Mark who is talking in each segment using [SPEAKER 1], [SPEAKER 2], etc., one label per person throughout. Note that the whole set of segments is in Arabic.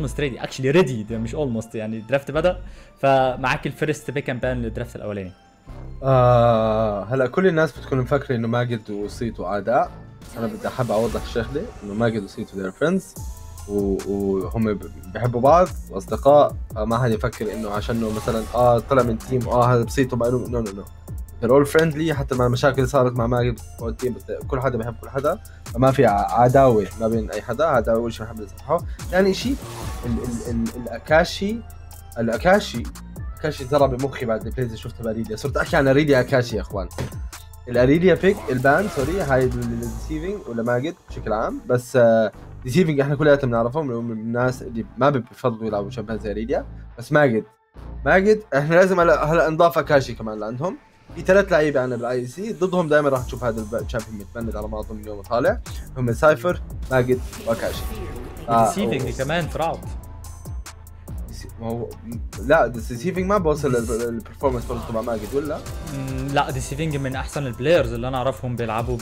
[SPEAKER 1] almost ready actually ready مش almost يعني ال draft بدأ. فمعاك ال first pick and ban لل draft الأولاني.
[SPEAKER 2] آه هلا كل الناس بتكون مفكرة إنه ماجد وصيت اعداء أنا بدي أحب أوضح شغله إنه ماجد وصيت they're friends وهم ب- بيحبوا بعض. وأصدقاء ما حد يفكر إنه عشانه مثلا آه طلع من team آه هذا بصيته بقى no no no all friendly. حتى مع المشاكل صارت مع ماجد بس كل حدا بيحب كل حدا. فما في عداوة ما بين أي حدا. هذا اول شيء بحب نصححه ثاني شيء ال ال ال الأكاشي. الأكاشي أكاشي ضرب بمخي بعد ال play اللي شفته بأريليا. صرت أحكي عن أريليا أكاشي يا إخوان. الاريليا pick ال ban sorry هاي للديسيفينج ولا ماجد بشكل عام. بس ديسيفينج إحنا كلياتنا بنعرفهم من الناس اللي ما بيفضلوا يلعبوا شبه زي أريليا. بس ماجد ماجد إحنا لازم هلا هلا نضاف أكاشي كمان لعندهم. في ثلاث لعيبة عندنا بال IAC ضدهم دائما راح تشوف هذا ال champion متبند على بعضهم من يوم طالع هم سايفر ماجد واكاشي آه،
[SPEAKER 1] ديسيفنج
[SPEAKER 2] و-
[SPEAKER 1] كمان فراود
[SPEAKER 2] ما هو لا ديسيفينج ما بوصل لل performance تبع ماجد ولا؟
[SPEAKER 1] لا ديسيفنج من أحسن ال players اللي أنا أعرفهم بيلعبوا.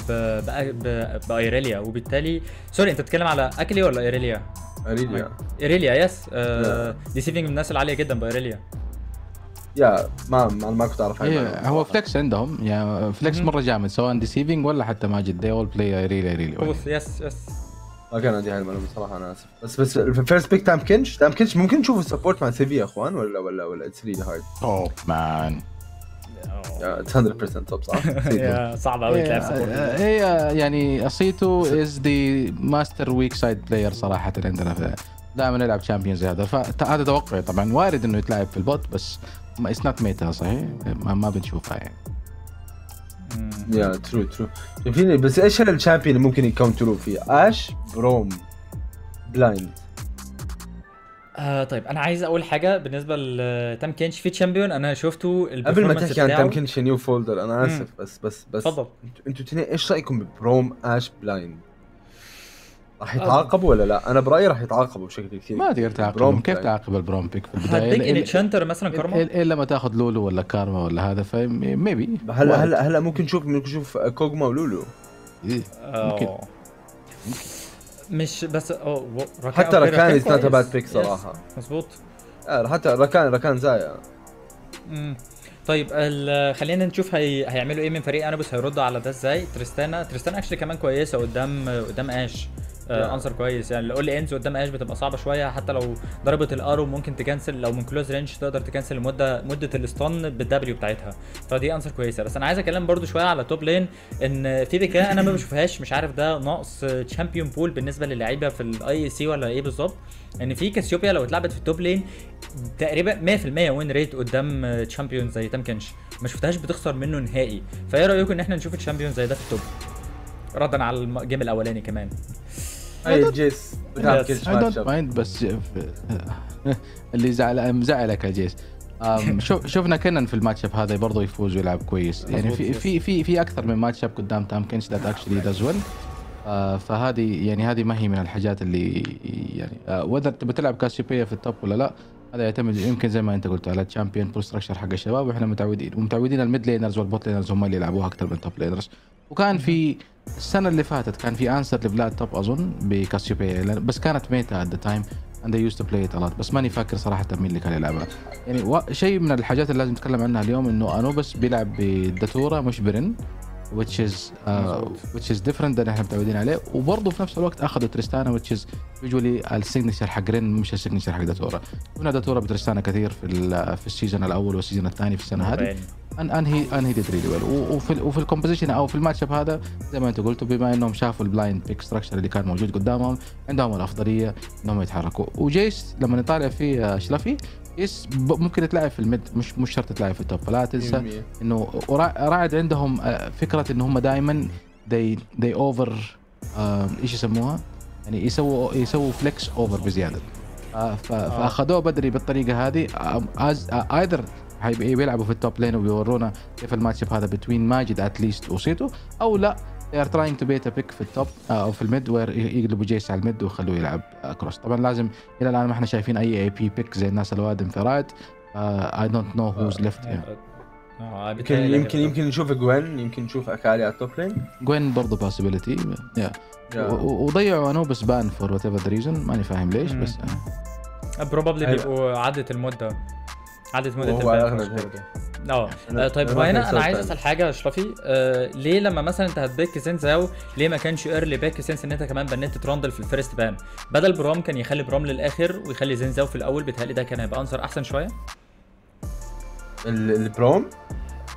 [SPEAKER 1] بأيريليا. وبالتالي sorry أنت بتتكلم على أكلي ولا أيريليا؟
[SPEAKER 2] اريليا
[SPEAKER 1] أيريليا yes آه... ديسيفنج من الناس العالية جدا بأيريليا.
[SPEAKER 2] يا ما ما, ما كنت
[SPEAKER 3] أعرف
[SPEAKER 2] المعلومة
[SPEAKER 3] هو. فليكس عندهم يعني فليكس. مرة جامد سواء ديسيفينج ولا حتى ماجد play really really
[SPEAKER 1] بص
[SPEAKER 3] well
[SPEAKER 1] يس يس
[SPEAKER 2] ما كان عندي هاي المعلومة صراحة أنا آسف. بس بس الفيرست بيك تام كنش تام كنش ممكن نشوف السبورت مع سيفي يا إخوان ولا ولا ولا اتس ريلي هارد
[SPEAKER 3] اوه مان
[SPEAKER 2] اتس 100% توب صح؟
[SPEAKER 1] صعب قوي تلعب سبورت
[SPEAKER 3] هي يعني اصيتو از ذا ماستر ويك سايد بلاير صراحة عندنا في دائما يلعب champions هذا. فهذا توقعي طبعا. وارد إنه يتلعب في ال bot بس it's not meta صحيح؟ ما, ما بنشوفها يعني.
[SPEAKER 2] يا true true فيني بس إيش ال champion اللي ممكن يكونتروا فيه؟ اش بروم blind
[SPEAKER 1] آه طيب أنا عايز أقول حاجة بالنسبة لتام كينش في champion أنا شفته
[SPEAKER 2] قبل ما تحكي عن تام كنش نيو فولدر أنا
[SPEAKER 1] مم.
[SPEAKER 2] اسف بس بس بس.
[SPEAKER 1] اتفضل
[SPEAKER 2] أنتوا أنتوا الاثنين إيش رأيكم ببروم اش blind؟ راح يتعاقبوا ولا لا؟ أنا برأيي راح يتعاقبوا بشكل كثير
[SPEAKER 3] ما تقدر تعاقبهم كيف
[SPEAKER 2] blind.
[SPEAKER 3] تعاقب البروم pick في البداية
[SPEAKER 1] هديك
[SPEAKER 3] إلا-
[SPEAKER 1] enchanter مثلا كارما
[SPEAKER 3] إلا إلا لما تاخذ لولو ولا كارما ولا هذا فميبي
[SPEAKER 2] هلا هلا هلا ممكن نشوف ممكن نشوف كوجما ولولو
[SPEAKER 3] ممكن.
[SPEAKER 1] آه. مش بس ركان
[SPEAKER 2] حتى ركان
[SPEAKER 1] كويس.
[SPEAKER 2] bad pick
[SPEAKER 1] Yes.
[SPEAKER 2] صراحة.
[SPEAKER 1] مظبوط
[SPEAKER 2] آه حتى ركان ركان زايا.
[SPEAKER 1] طيب ال- خلينا نشوف هي... هيعملوا إيه من فريق انوبس هيردوا على ده إزاي تريستانا تريستانا actually كمان كويسة قدام قدام آش آه. answer كويس يعني. ال all-ins قدام اش بتبقى صعبة شوية. حتى لو ضربت ال arrow ممكن تكنسل لو من close range تقدر تكنسل المدة مدة ال stun بال W بتاعتها. فدي answer كويسة. بس أنا عايز أتكلم برضو شوية على top lane إن في pick أنا ما بشوفهاش مش عارف ده ناقص champion pool بالنسبة للعيبة في ال IAC ولا إيه بالظبط. إن في كاسيوبيا لو اتلعبت في ال top lane تقريبا 100% win rate قدام champion زي تام كنش ما شفتهاش بتخسر منه نهائي. فإيه رأيكم إن إحنا نشوف champion زي ده في ال top ردا على
[SPEAKER 2] ال game
[SPEAKER 1] الأولاني
[SPEAKER 2] كمان.
[SPEAKER 3] hey
[SPEAKER 2] guys
[SPEAKER 3] don't
[SPEAKER 2] اب
[SPEAKER 3] mind بس اللي زعل مزعلك يا guys. شوف شفنا كنن في ال matchup هذا برضه يفوز ويلعب كويس. يعني في. في في في أكثر من matchup قدام تام كنش that actually does well فهذه يعني هذه ما هي من الحاجات اللي يعني whether تبي تلعب كاسيوبيا في ال top ولا لا هذا يعتمد يمكن زي ما أنت قلت على ال champion pool structure حق الشباب. وإحنا متعودين ومتعودين ال mid laners وال bot laners هم اللي يلعبوها أكثر من ال top laners وكان في السنة اللي فاتت كان في answer لفلاد top اظن بكاسيوبيا بس كانت meta at the time to play it a lot. بس ماني فاكر صراحة مين اللي كان يلعبها. يعني و... شيء من الحاجات اللي لازم نتكلم عنها اليوم إنه انوبس بيلعب بداتورا مش برن. Which is uh, which is different اللي إحنا متعودين عليه. وبرضه في نفس الوقت اخذوا تريستانا which is usually ال signature حق رين مش ال signature حق داتورا شفنا داتورا بتريستانا كثير في في ال season الأول وال season الثاني في السنة هذه.
[SPEAKER 1] باين.
[SPEAKER 3] ان انهي انهي did really well وفي وفي ال composition أو في ال match up هذا زي ما انت قلتوا بما إنهم شافوا ال blind pick structure اللي كان موجود قدامهم عندهم الأفضلية إنهم يتحركوا. وجيس لما نطالع فيه آه، ب- ممكن يتلعب في ال mid مش مش شرط تلعب في ال top فلا تنسى إنه رعد عندهم آه، فكرة إن هم دائما they they over آه، إيش يسموها؟ يعني يسووا يسووا flex over بزيادة. آه، فأخذوه بدري بالطريقة هذه either بيلعبوا في ال top lane وبيورونا كيف ال match up هذا between ماجد at least وسيتو أو لا they are trying to bait a pick في ال top آه، أو في ال mid where يقلبوا جيس على ال mid ويخلوه يلعب cross طبعا لازم إلى الآن ما إحنا شايفين أي AP pick زي الناس الوادم في right I don't know who's left
[SPEAKER 1] آه،
[SPEAKER 2] يمكن يمكن. يمكن نشوف جوين يمكن نشوف اكالي على ال top lane
[SPEAKER 3] جوين برضه possibility yeah.
[SPEAKER 2] يا.
[SPEAKER 3] و- و- وضيعوا انوبس ban for whatever reason ماني فاهم ليش. بس آه.
[SPEAKER 1] probably
[SPEAKER 2] هلا.
[SPEAKER 1] بيبقوا عدت المدة عدت
[SPEAKER 2] مدة
[SPEAKER 1] ال
[SPEAKER 2] ban
[SPEAKER 1] برضه.
[SPEAKER 2] آه
[SPEAKER 1] آه، طيب
[SPEAKER 2] كان
[SPEAKER 1] أنا عايز أسأل حاجة يا اشرفي آه ليه لما مثلا أنت هتبيك زينزاو ليه ما كانش early pick since إن أنت كمان بنيت تراندل في ال first ban؟ بدل برام كان يخلي برام للآخر ويخلي زينزاو في الأول بيتهيألي ده كان هيبقى answer أحسن شوية.
[SPEAKER 2] ال- البروم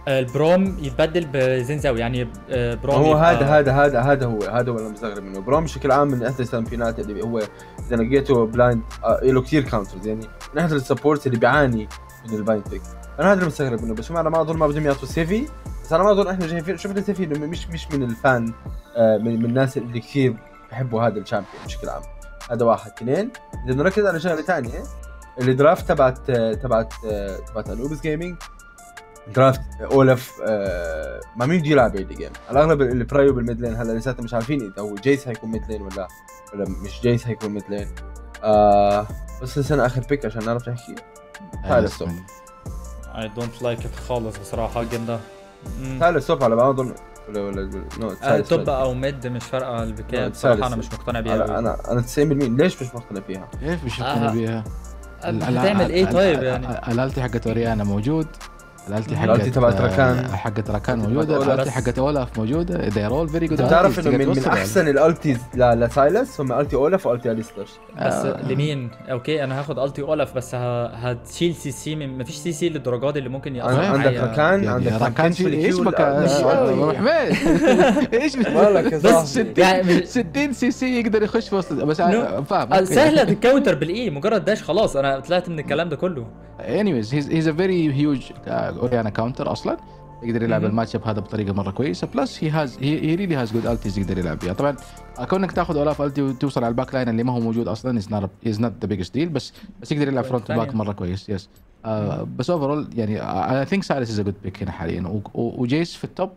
[SPEAKER 1] آه البروم يتبدل بزينزاو يعني آه برام
[SPEAKER 2] هو هذا هذا هذا هذا هو هذا هو اللي مستغرب منه. بروم بشكل عام من احدى الشامبيونات اللي هو إذا لقيته blind آه له كثير counters يعني من احد ال supports اللي بيعاني من ال blind pick أنا هذا اللي مستغرب منه بس هم على ما أظن ما بدهم يعطوا سيفي بس أنا ما أظن إحنا شايفين شفنا سيفي إنه مش مش من ال fan آه من, من الناس اللي كثير بحبوا هذا ال champion بشكل عام. هذا واحد. اثنين إذا نركز على شغلة ثانية اللي draft تبعت آه، تبعت آه، تبعت انوبس جيمنج draft اولف آه مع مين بده يلعب ايدي جيم؟ على الأغلب اللي prio بال mid lane هلا لساتنا مش عارفين إذا هو جيس حيكون mid lane ولا ولا مش جيس حيكون mid lane آه بس لسه آخر pick عشان نعرف نحكي. هذا سيت top
[SPEAKER 1] I don't like it خالص بصراحة الجيم ده.
[SPEAKER 2] ثالث سيت top على ما اظن ولا ولا
[SPEAKER 1] آه
[SPEAKER 2] top.
[SPEAKER 1] أو mid مش فارقة ال
[SPEAKER 2] pick
[SPEAKER 1] لا،
[SPEAKER 2] بصراحة.
[SPEAKER 1] أنا مش مقتنع بيها أنا.
[SPEAKER 2] أنا أنا 90% ليش مش مقتنع فيها؟
[SPEAKER 3] كيف مش
[SPEAKER 1] آه.
[SPEAKER 3] يقتنعوا بيها؟
[SPEAKER 1] هتعمل إيه طيب يعني
[SPEAKER 3] ال ulti حقت اوريانا موجود ال ulti حقت
[SPEAKER 2] ال ulti تبعت
[SPEAKER 3] آه،
[SPEAKER 2] راكان.
[SPEAKER 3] حقت راكان
[SPEAKER 2] تبعت
[SPEAKER 3] موجودة.
[SPEAKER 2] ال
[SPEAKER 3] ulti حقت اولاف موجودة all very good
[SPEAKER 2] انت بتعرف.
[SPEAKER 3] إنه
[SPEAKER 2] من, من. أحسن الالتيز لسايلس هم ألتي أولف وألتي اليستر
[SPEAKER 1] بس
[SPEAKER 3] آه.
[SPEAKER 1] لمين؟ أوكي أنا هاخد ألتي أولف بس. هتشيل سي سي من... مفيش سي سي للدرجات دي اللي ممكن يأثر
[SPEAKER 3] عندك
[SPEAKER 1] معايا.
[SPEAKER 2] راكان. عندك
[SPEAKER 3] راكان في
[SPEAKER 2] إيش.
[SPEAKER 3] بك آه، حميد إيش بك-
[SPEAKER 2] مالك يا
[SPEAKER 3] بس
[SPEAKER 2] صاحبي؟
[SPEAKER 3] 60
[SPEAKER 1] يعني-
[SPEAKER 3] 60 سي سي يقدر يخش في وسط بس فاهم.
[SPEAKER 1] سهلة تتكاونتر بالإي مجرد داش خلاص أنا طلعت من الكلام ده كله
[SPEAKER 3] anyways he's he's a very huge اوريانا كاونتر أصلا. يقدر يلعب.
[SPEAKER 1] ال
[SPEAKER 3] match up هذا بطريقة مرة كويسة. plus he has he really has good ultis يقدر يلعب بيها طبعا آه، كونك تاخذ أولاف ulti وتوصل على ال back line اللي ما هو موجود أصلا is not is not the biggest deal بس بس يقدر يلعب
[SPEAKER 1] front.
[SPEAKER 3] back مرة كويس. yes بس overall يعني I think سايلس is a good pick هنا حاليا. وجيس في ال top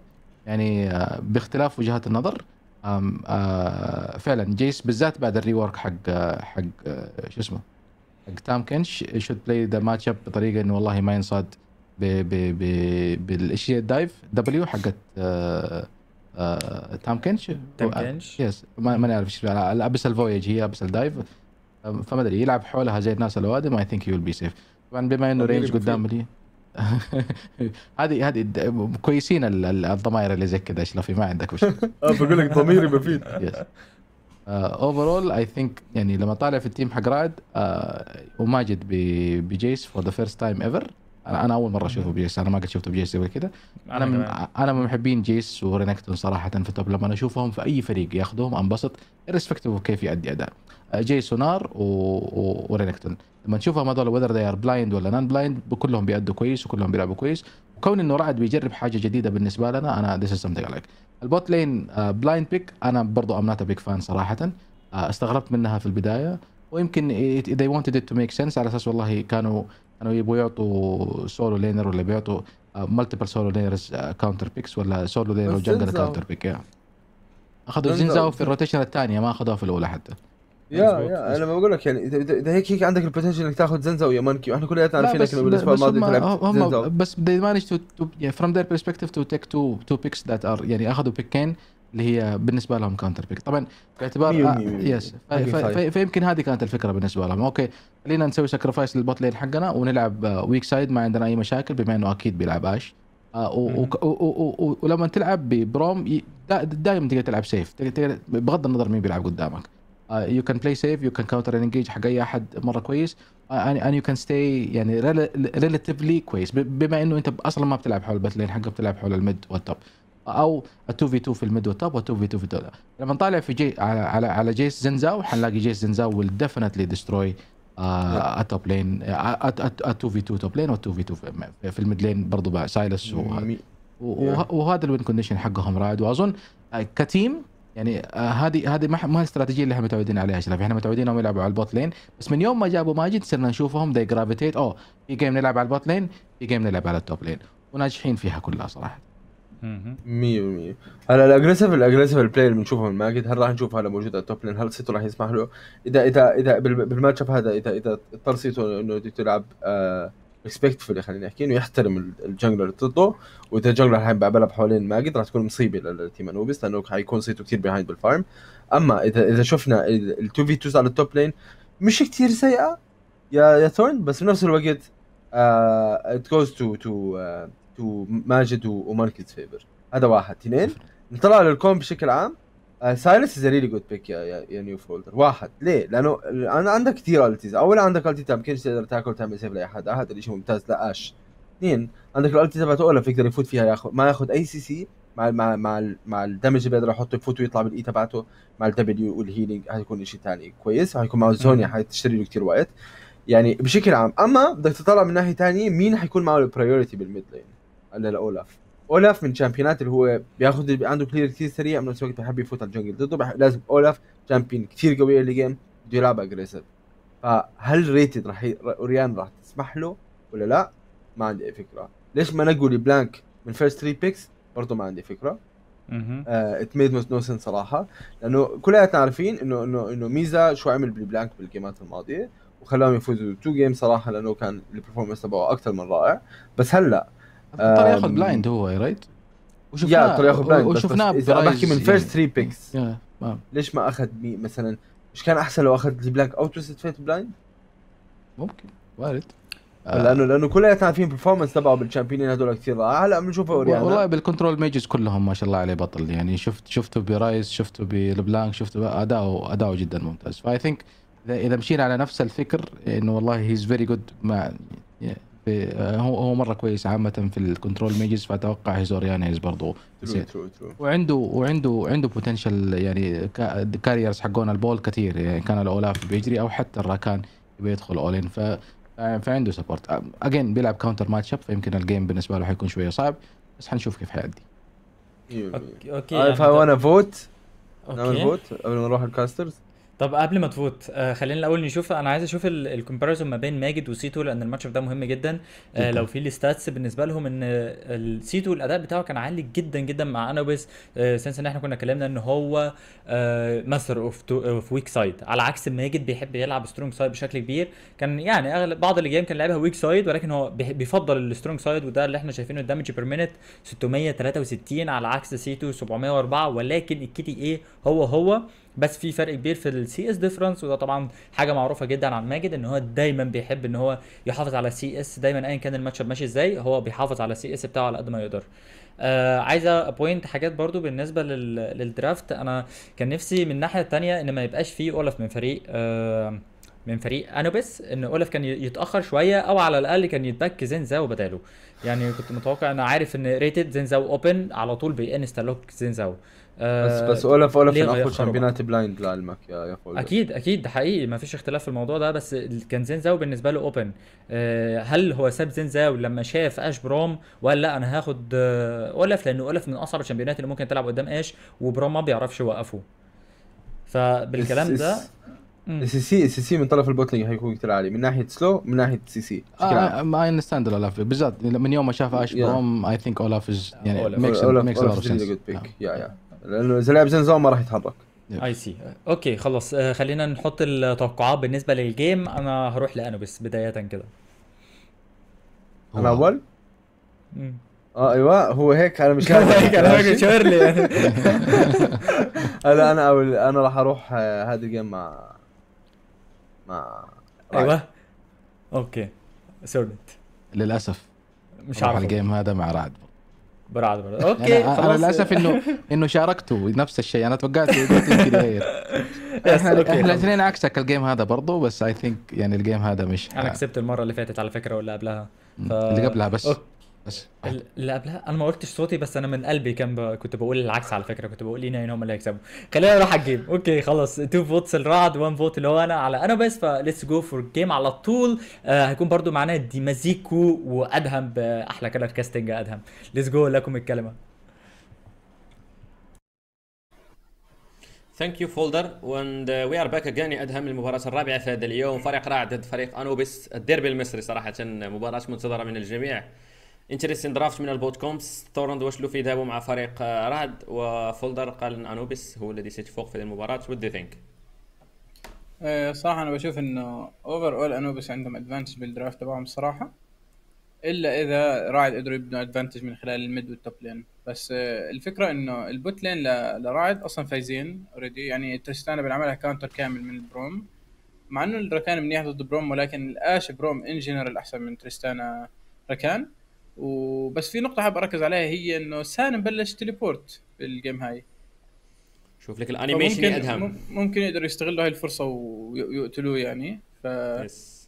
[SPEAKER 3] يعني آه، باختلاف وجهات النظر. آه، فعلا جيس بالذات بعد ال rework حق آه، حق آه، شو اسمه؟ حق تام كنش should play the match up بطريقة إنه والله ما ينصاد ب ب ب بالاشياء ال dive W حقت آه، آه، تام كنش.
[SPEAKER 1] تام كنش.
[SPEAKER 3] yes. ما ماني عارف إيش اسمها. لا، Abyssal Voyage هي Abyssal Dive فما أدري يلعب حولها زي الناس الأوادم I think you will be safe طبعا بما
[SPEAKER 2] إنه
[SPEAKER 3] range قدام لي. هذه هذه كويسين ال- ال- الضماير اللي زي كذا اشرفي ما عندك مشكلة.
[SPEAKER 2] آه بقول لك ضميري مفيد
[SPEAKER 3] yes overall I think يعني لما طالع في ال team حق آه، وماجد ب- بجيس for the first time ever أنا أنا أول مرة أشوفه بجيس أنا ما قد شفته بجيس قبل كده. أنا من. أنا من محبين جيس ورينكتون صراحة في ال top. لما أشوفهم في أي فريق ياخذوهم أنبسط irrespective كيف يؤدي أداء. آه، جيس ونار و... و... ورينكتون. لما نشوفهم هذول whether they are blind ولا non blind كلهم بيأدوا كويس وكلهم بيلعبوا كويس. وكون إنه رعد بيجرب حاجة جديدة بالنسبة لنا أنا this is something like ال bot lane blind pick أنا برضو I'm not big fan صراحة. آه، استغربت منها في البداية. ويمكن اذا wanted it to make sense على أساس والله كانوا كانوا يبغوا يعطوا solo laner ولا بيعطوا multiple solo laners counter picks ولا solo
[SPEAKER 2] laner
[SPEAKER 3] و
[SPEAKER 2] jungle.
[SPEAKER 3] counter pick يا أخذوا.
[SPEAKER 2] زنزاو
[SPEAKER 3] في ال rotation الثانية ما أخذوها في الأولى حتى
[SPEAKER 1] yeah.
[SPEAKER 2] yeah أنا بقول لك يعني اذا هيك هيك عندك ال potential إنك تاخذ زنزا ويا مانكي وإحنا كلياتنا عارفين بالأسبوع
[SPEAKER 3] بس
[SPEAKER 2] الماضي لعبت
[SPEAKER 3] هم
[SPEAKER 2] زنزا
[SPEAKER 3] بس they managed to, to yeah, from their perspective to take two two picks that are يعني أخذوا بيكين اللي هي بالنسبة لهم counter pick طبعا باعتبار آه
[SPEAKER 2] مية مية. yes.
[SPEAKER 3] فيمكن هذه كانت الفكرة بالنسبة لهم. okay خلينا نسوي sacrifice لل bot lane حقنا ونلعب weak side ما عندنا أي مشاكل بما إنه أكيد بيلعب اش آه ولما تلعب ببروم دائما تقدر تلعب safe بغض النظر مين بيلعب قدامك. you can play safe you can counter engage حق أي أحد مرة كويس. and you can stay يعني relatively كويس. بما إنه أنت أصلا ما بتلعب حول ال bot lane حقك بتلعب حول ال mid وال top. أو 2 في 2 في ال mid وال top و 2 في 2 في ال top لما نطالع في جي على على, على جيس زنزاو حنلاقي جيس زنزاو will definitely destroy ال top lane 2 في 2 top lane و 2 في 2 في- ال mid lane برضه سايلس وهذا ال win condition حقهم رعد. وأظن آه، ك team يعني آه، هذه هذه ما ما الاستراتيجيه اللي إحنا متعودين عليها اشرف إحنا متعودين إنهم يلعبوا على ال bot lane بس من يوم ما جابوا ماجد صرنا نشوفهم they gravitate أوه في game نلعب على ال bot lane في game نلعب على ال top lane وناجحين فيها كلها
[SPEAKER 1] صراحة.
[SPEAKER 2] 100% هلا ال aggressive ال aggressive ال play اللي بنشوفه من ماجد هل راح نشوف هذا موجود على ال top lane هل سيتو راح يسمح له؟ اذا اذا إذا بال- بالماتش هذا اذا إذا اضطر سيتو إنه تلعب respectfully خلينا نحكي إنه يحترم ال- jungler اللي ضده. وإذا ال jungler بلعب حوالين ماجد راح تكون مصيبة لل team انوبيس لأنه حيكون سيتو كثير behind بال farm أما اذا إذا شفنا ال 2 في 2 على ال top lane مش كثير سيئة يا يا ثورن بس بنفس الوقت ات جوز تو تو تو ماجد و- وماركت فيبر هذا واحد. اثنين نطلع للكون بشكل عام. سايلس از ريلي جود بيك يا نيو فولدر واحد. ليه؟ لأنه أنا عندك كثير التيز اولا عندك التي تاع يمكنش تقدر تاكل تعمل سيف لأي حدا هذا الشيء ممتاز. لاش اثنين عندك الالتي تبعته اولف يقدر يفوت فيها ياخذ ما ياخذ أي سي سي مع مع مع مع الدمج اللي بيقدر يحطه يفوت ويطلع بالاي تبعته. مع ال W وال healing حيكون شيء ثاني كويس. حيكون معه زونيا. حتشتري له كثير وقت. يعني بشكل عام. أما بدك تطلع من ناحية ثانية مين حيكون معه ال priority بال mid lane الأولاف. أولاف من ال championات اللي هو بياخذ عنده clear كثير سريع بنفس الوقت بيحب يفوت على ال jungle ضده بح... لازم أولاف champion كثير قوي اللي game بده يلعب aggressive فهل ريتد راح ي... أوريان راح تسمح له ولا لا؟ ما عندي أي فكرة. ليش ما نقوا لبلانك من first 3 picks برضه ما عندي
[SPEAKER 1] فكرة.
[SPEAKER 2] it made no sense صراحة. لأنه كلياتنا عارفين انه انه إنه ميزا شو عمل بالبلانك بال gameات الماضية وخلاهم يفوزوا two game صراحة لأنه كان ال performance تبعه أكثر من رائع. بس هلأ
[SPEAKER 3] اضطر ياخذ. blind هو right
[SPEAKER 2] يا ترى ياخذ blind بس, بس
[SPEAKER 3] وشفناه
[SPEAKER 2] اذا بحكي من
[SPEAKER 3] يعني.
[SPEAKER 2] first 3
[SPEAKER 3] picks
[SPEAKER 2] ليش ما أخذ مثلا مش كان أحسن لو أخذ لي بلانك أو تويست فيت blind
[SPEAKER 3] ممكن وارد. آه،
[SPEAKER 2] لأنه لأنه كلياتنا عارفين البرفورمانس تبعه بالشامبيونين هذول كثير. رائع هلا بنشوفه اوريانا
[SPEAKER 3] والله بالكنترول ميجز كلهم ما شاء الله عليه بطل يعني شفت شفته برايز شفته بلبلانك شفته اداؤه أداؤه جدا ممتاز. فأي ثينك اذا إذا مشينا على نفس الفكر إنه والله هيز فيري جود مع في آه، هو هو مرة كويس عامة في الكنترول ميجز فأتوقع هيزوريان هيز برضه
[SPEAKER 2] ترو ترو ترو
[SPEAKER 3] وعنده وعنده عنده بوتنشل يعني كا- كاريرز حقون البول كثير يعني كان الأولاف بيجري أو حتى الراكان يبي يدخل all in ف فعنده support again بيلعب counter matchup فيمكن ال game بالنسبة له حيكون شوية صعب بس حنشوف كيف حيأدي.
[SPEAKER 2] okay
[SPEAKER 1] okay
[SPEAKER 2] اي
[SPEAKER 1] ده-
[SPEAKER 2] وأنا vote نعمل
[SPEAKER 1] okay.
[SPEAKER 2] vote قبل ما نروح ال casters
[SPEAKER 1] طب قبل ما ت vote آه خلينا الأول نشوف أنا عايز أشوف ال comparison ما بين ماجد وسيتو لأن الماتش ده مهم جدا. آه. لو في ال stats بالنسبة لهم إن السيتو الأداء بتاعه كان عالي جدا جدا مع انوبيس آه since إن إحنا كنا اتكلمنا إن هو آه master of of weak side على عكس ماجد بيحب يلعب strong side بشكل كبير. كان يعني أغلب بعض الاجيام كان لعبها weak side ولكن هو بيفضل ال strong side وده اللي إحنا شايفينه ال damage per minute 663 على عكس سيتو 704 ولكن ال KDA هو هو. بس في فرق كبير في ال CS difference وده طبعا حاجة معروفة جدا عن ماجد إن هو دايما بيحب إن هو يحافظ على ال CS دايما ايا كان الماتش ماشي إزاي هو بيحافظ على ال CS بتاعه على قد ما يقدر. آه عايزه ابوينت حاجات برضو بالنسبة لل... للدرافت أنا كان نفسي من الناحية التانية إن ما يبقاش فيه اولف من فريق آه من فريق انوبيس إن اولف كان يتأخر شوية أو على الأقل كان يتبك زينزاو بداله يعني كنت متوقع أنا عارف إن ريتد زينزاو اوبن على طول بينستا لوك زينزاو
[SPEAKER 2] بس بس اولف اولف
[SPEAKER 1] ليه
[SPEAKER 2] من اقوى
[SPEAKER 1] غيروا
[SPEAKER 2] شامبيونات بلايند لعلمك يا يا فولدر
[SPEAKER 1] أكيد أكيد ده حقيقي ما فيش اختلاف في الموضوع ده بس كان زينزاو بالنسبة له اوبن هل هو ساب زينزاو لما شاف اش بروم ولا لا أنا هاخد آه، أولف لأنه أولف من أصعب الشامبيونات اللي ممكن تلعب قدام اش وبروم ما بيعرفش يوقفه. فبالكلام ده.
[SPEAKER 2] السي سي السي سي من طرف البوتلينج حيكون كثير عالي. من ناحية سلو من ناحية سي سي
[SPEAKER 3] ما اندرستاند اولاف بالذات من يوم ما شاف اش. بروم اي ثينك اولاف از يعني. ميكس ميكس سنس
[SPEAKER 2] good pick. يا يا لأنه إذا لعب زنزو ما راح يتحرك.
[SPEAKER 1] اي سي أوكي خلاص آه، خلينا نحط التوقعات بالنسبة للجيم أنا هروح لأنوبيس بداية كده.
[SPEAKER 2] أنا
[SPEAKER 1] أول.
[SPEAKER 2] آه أيوه هو هيك أنا مش
[SPEAKER 1] هيك أنا هيك شاور لي. يعني
[SPEAKER 2] هلا أنا أول أنا راح أروح آه، هذا الجيم مع مع
[SPEAKER 1] أيوه. أوكي سورنت
[SPEAKER 3] للأسف
[SPEAKER 1] مش عارف
[SPEAKER 3] الجيم هذا مع رعد
[SPEAKER 1] برعد برعد
[SPEAKER 3] أوكي أنا
[SPEAKER 1] خلاص.
[SPEAKER 3] للأسف انه إنه شاركته نفس الشيء. أنا توقعت يمكن يغير إحنا
[SPEAKER 1] إحنا.
[SPEAKER 3] الاثنين عكسك الجيم هذا برضه بس اي ثينك يعني الجيم هذا مش
[SPEAKER 1] أنا كسبت المرة اللي فاتت على فكرة ولا قبلها. ف...
[SPEAKER 3] اللي قبلها بس. بس.
[SPEAKER 1] اللي قبلها؟ أنا ما قلتش صوتي بس أنا من قلبي كان ب... كنت بقول العكس على فكرة. كنت بقول لينا هم اللي هيكسبوا. خلينا نروح على ال game. okay خلاص. 2 votes الرعد 1 vote اللي هو أنا على أنا بس ف let's go for ال game على طول. آه هيكون برضو معانا ديمازيكو وأدهم بأحلى color casting أدهم. let's go لكم الكلمة
[SPEAKER 4] thank you فولدر and we are back again يا أدهم المباراة الرابعة في هذا اليوم. فريق رعد ضد فريق انوبيس الديربي المصري صراحة مباراة منتظره من الجميع. interesting draft من ال both comps ثورند وشلو في ذهابه مع فريق آه، رعد وفولدر قال ان أنوبيس هو الذي سيتفوق في المباراة. what do
[SPEAKER 5] think صراحة أنا بشوف إنه overall أنوبيس عندهم advantage بال draft تبعهم الصراحة إلا إذا راعد قدروا يبنوا advantage من خلال ال mid وال top lane بس آه، الفكرة إنه ال bot lane لراعد أصلا فايزين already يعني تريستانا بنعملها counter كامل من البروم مع إنه الركان منيح ضد بروم ولكن الآش بروم in general أحسن من تريستانا ركان. وبس في نقطة حاب أركز عليها هي إنه سان مبلش teleport بال game هاي.
[SPEAKER 4] شوف لك ال
[SPEAKER 5] animation
[SPEAKER 4] أدهم.
[SPEAKER 5] مم- ممكن يقدروا يستغلوا هاي الفرصة ويقتلوه يعني. ف yes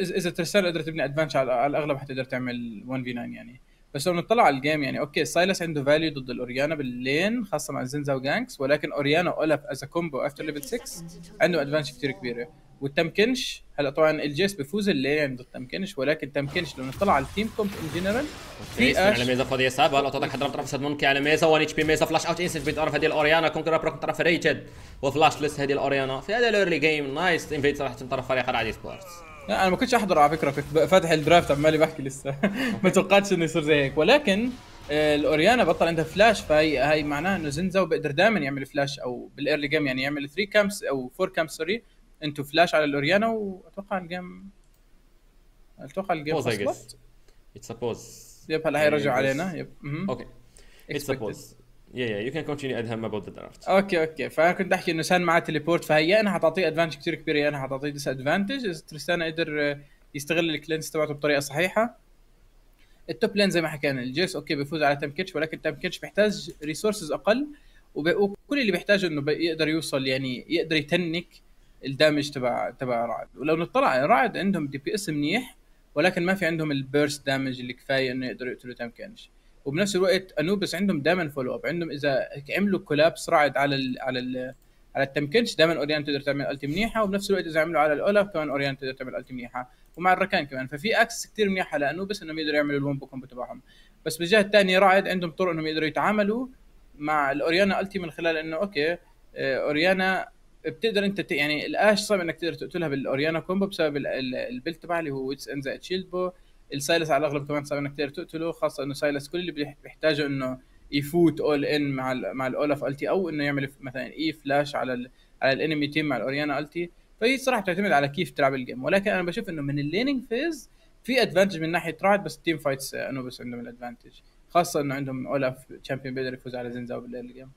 [SPEAKER 5] إذا تريستانا قدرت تبني advantage على, على الأغلب حتقدر تعمل 1 v 9 يعني. بس لو نطلع على ال game يعني okay سايلس عنده value ضد الأوريانا بال lane خاصة مع زنزاو ganks ولكن أوريانا أولاف as combo after level 6 عنده advantage كثير كبيرة. والتمكنش هلا طبعا الجيس بيفوز يعني ضد تمكنش ولكن تمكنش لو نطلع على التيم كومب ان جنرال
[SPEAKER 4] في
[SPEAKER 5] في
[SPEAKER 4] على
[SPEAKER 5] اش
[SPEAKER 4] ميزه فاضية سابا هلا حضرتك طرف سد مونكي على ميزة. 1 اتش بي ميزة فلاش اوت انسنت بيتعرف هذه الأوريانا. كونكر بروك طرف ريتشد وفلاش ليست هذه الأوريانا. في هذا الايرلي جيم نايس انفيد صراحة من طرف فريق رعد سبورتس
[SPEAKER 5] لا أنا ما كنتش احضر على فكرة. كنت فاتح الدرافت عمالي بحكي لسه. ما توقعتش إنه يصير زي هيك. ولكن آه، الأوريانا بطل عندها فلاش فهي هاي معناها إنه زنزو بيقدر دائما يعمل فلاش أو بالايرلي جيم يعني يعمل 3 كامس أو 4 كامس سوري into flash على الأوريانا وأتوقع ال
[SPEAKER 4] game أتوقع ال
[SPEAKER 5] game
[SPEAKER 4] it's paused
[SPEAKER 5] yep هلا هيرجعوا. علينا
[SPEAKER 4] yep. okay
[SPEAKER 5] it's.
[SPEAKER 4] paused yeah yeah you can continue ادهم about the draft
[SPEAKER 5] okay okay فأنا كنت أحكي إنه سان معاه teleport فهي يا انها حتعطيه advantage كثير كبيره يا انها حتعطيه disadvantage إذا تريستانا قدر يستغل ال cleanse تبعته بطريقة صحيحة. ال top lane زي ما حكينا الجيس okay بيفوز على تام كينش ولكن تام كينش بيحتاج resources أقل وكل اللي بيحتاجه إنه يقدر يوصل يعني يقدر ي tank ال damage تبع تبع رعد. ولو نطلع رعد عندهم DPS منيح ولكن ما في عندهم ال burst damage اللي كفاية إنه يقدروا يقتلوا تام كينش وبنفس الوقت انوبس عندهم دائما follow up عندهم إذا عملوا collapse رعد على ال على ال على التام كينش دائما اوريان تقدر تعمل ulti منيحة. وبنفس الوقت إذا عملوا على الاولاف كمان اوريان تقدر تعمل ulti منيحة. ومع الركان كمان. ففي إكس كثير منيحة لانوبس إنهم يقدروا يعملوا ال wombo combo تبعهم. بس بالجهة الثانية رعد عندهم طرق إنهم يقدروا يتعاملوا مع الأوريانا ulti من خلال إنه okay آه، أوريانا بتقدر انت. يعني الآش صعب انك تقدر تقتلها بالأوريانا combo بسبب ال- ال- ال build تبعها اللي هو wit's end زائد shieldbow السايلس على الأغلب كمان صعب انك تقدر تقتله خاصة إنه سايلس كل اللي بيح- بيحتاجه إنه يفوت all in مع ال مع الاولاف ulti أو إنه يعمل مثلا E flash على ال على ال enemy team مع الاوريانا ulti فهي صراحة بتعتمد على كيف تلعب ال game ولكن أنا بشوف إنه من ال laning phase في advantage من ناحية رعد بس ال team fights انوبس عندهم ال advantage خاصة إنه عندهم اولاف champion بيقدر يفوز على زنزاو بال early
[SPEAKER 4] game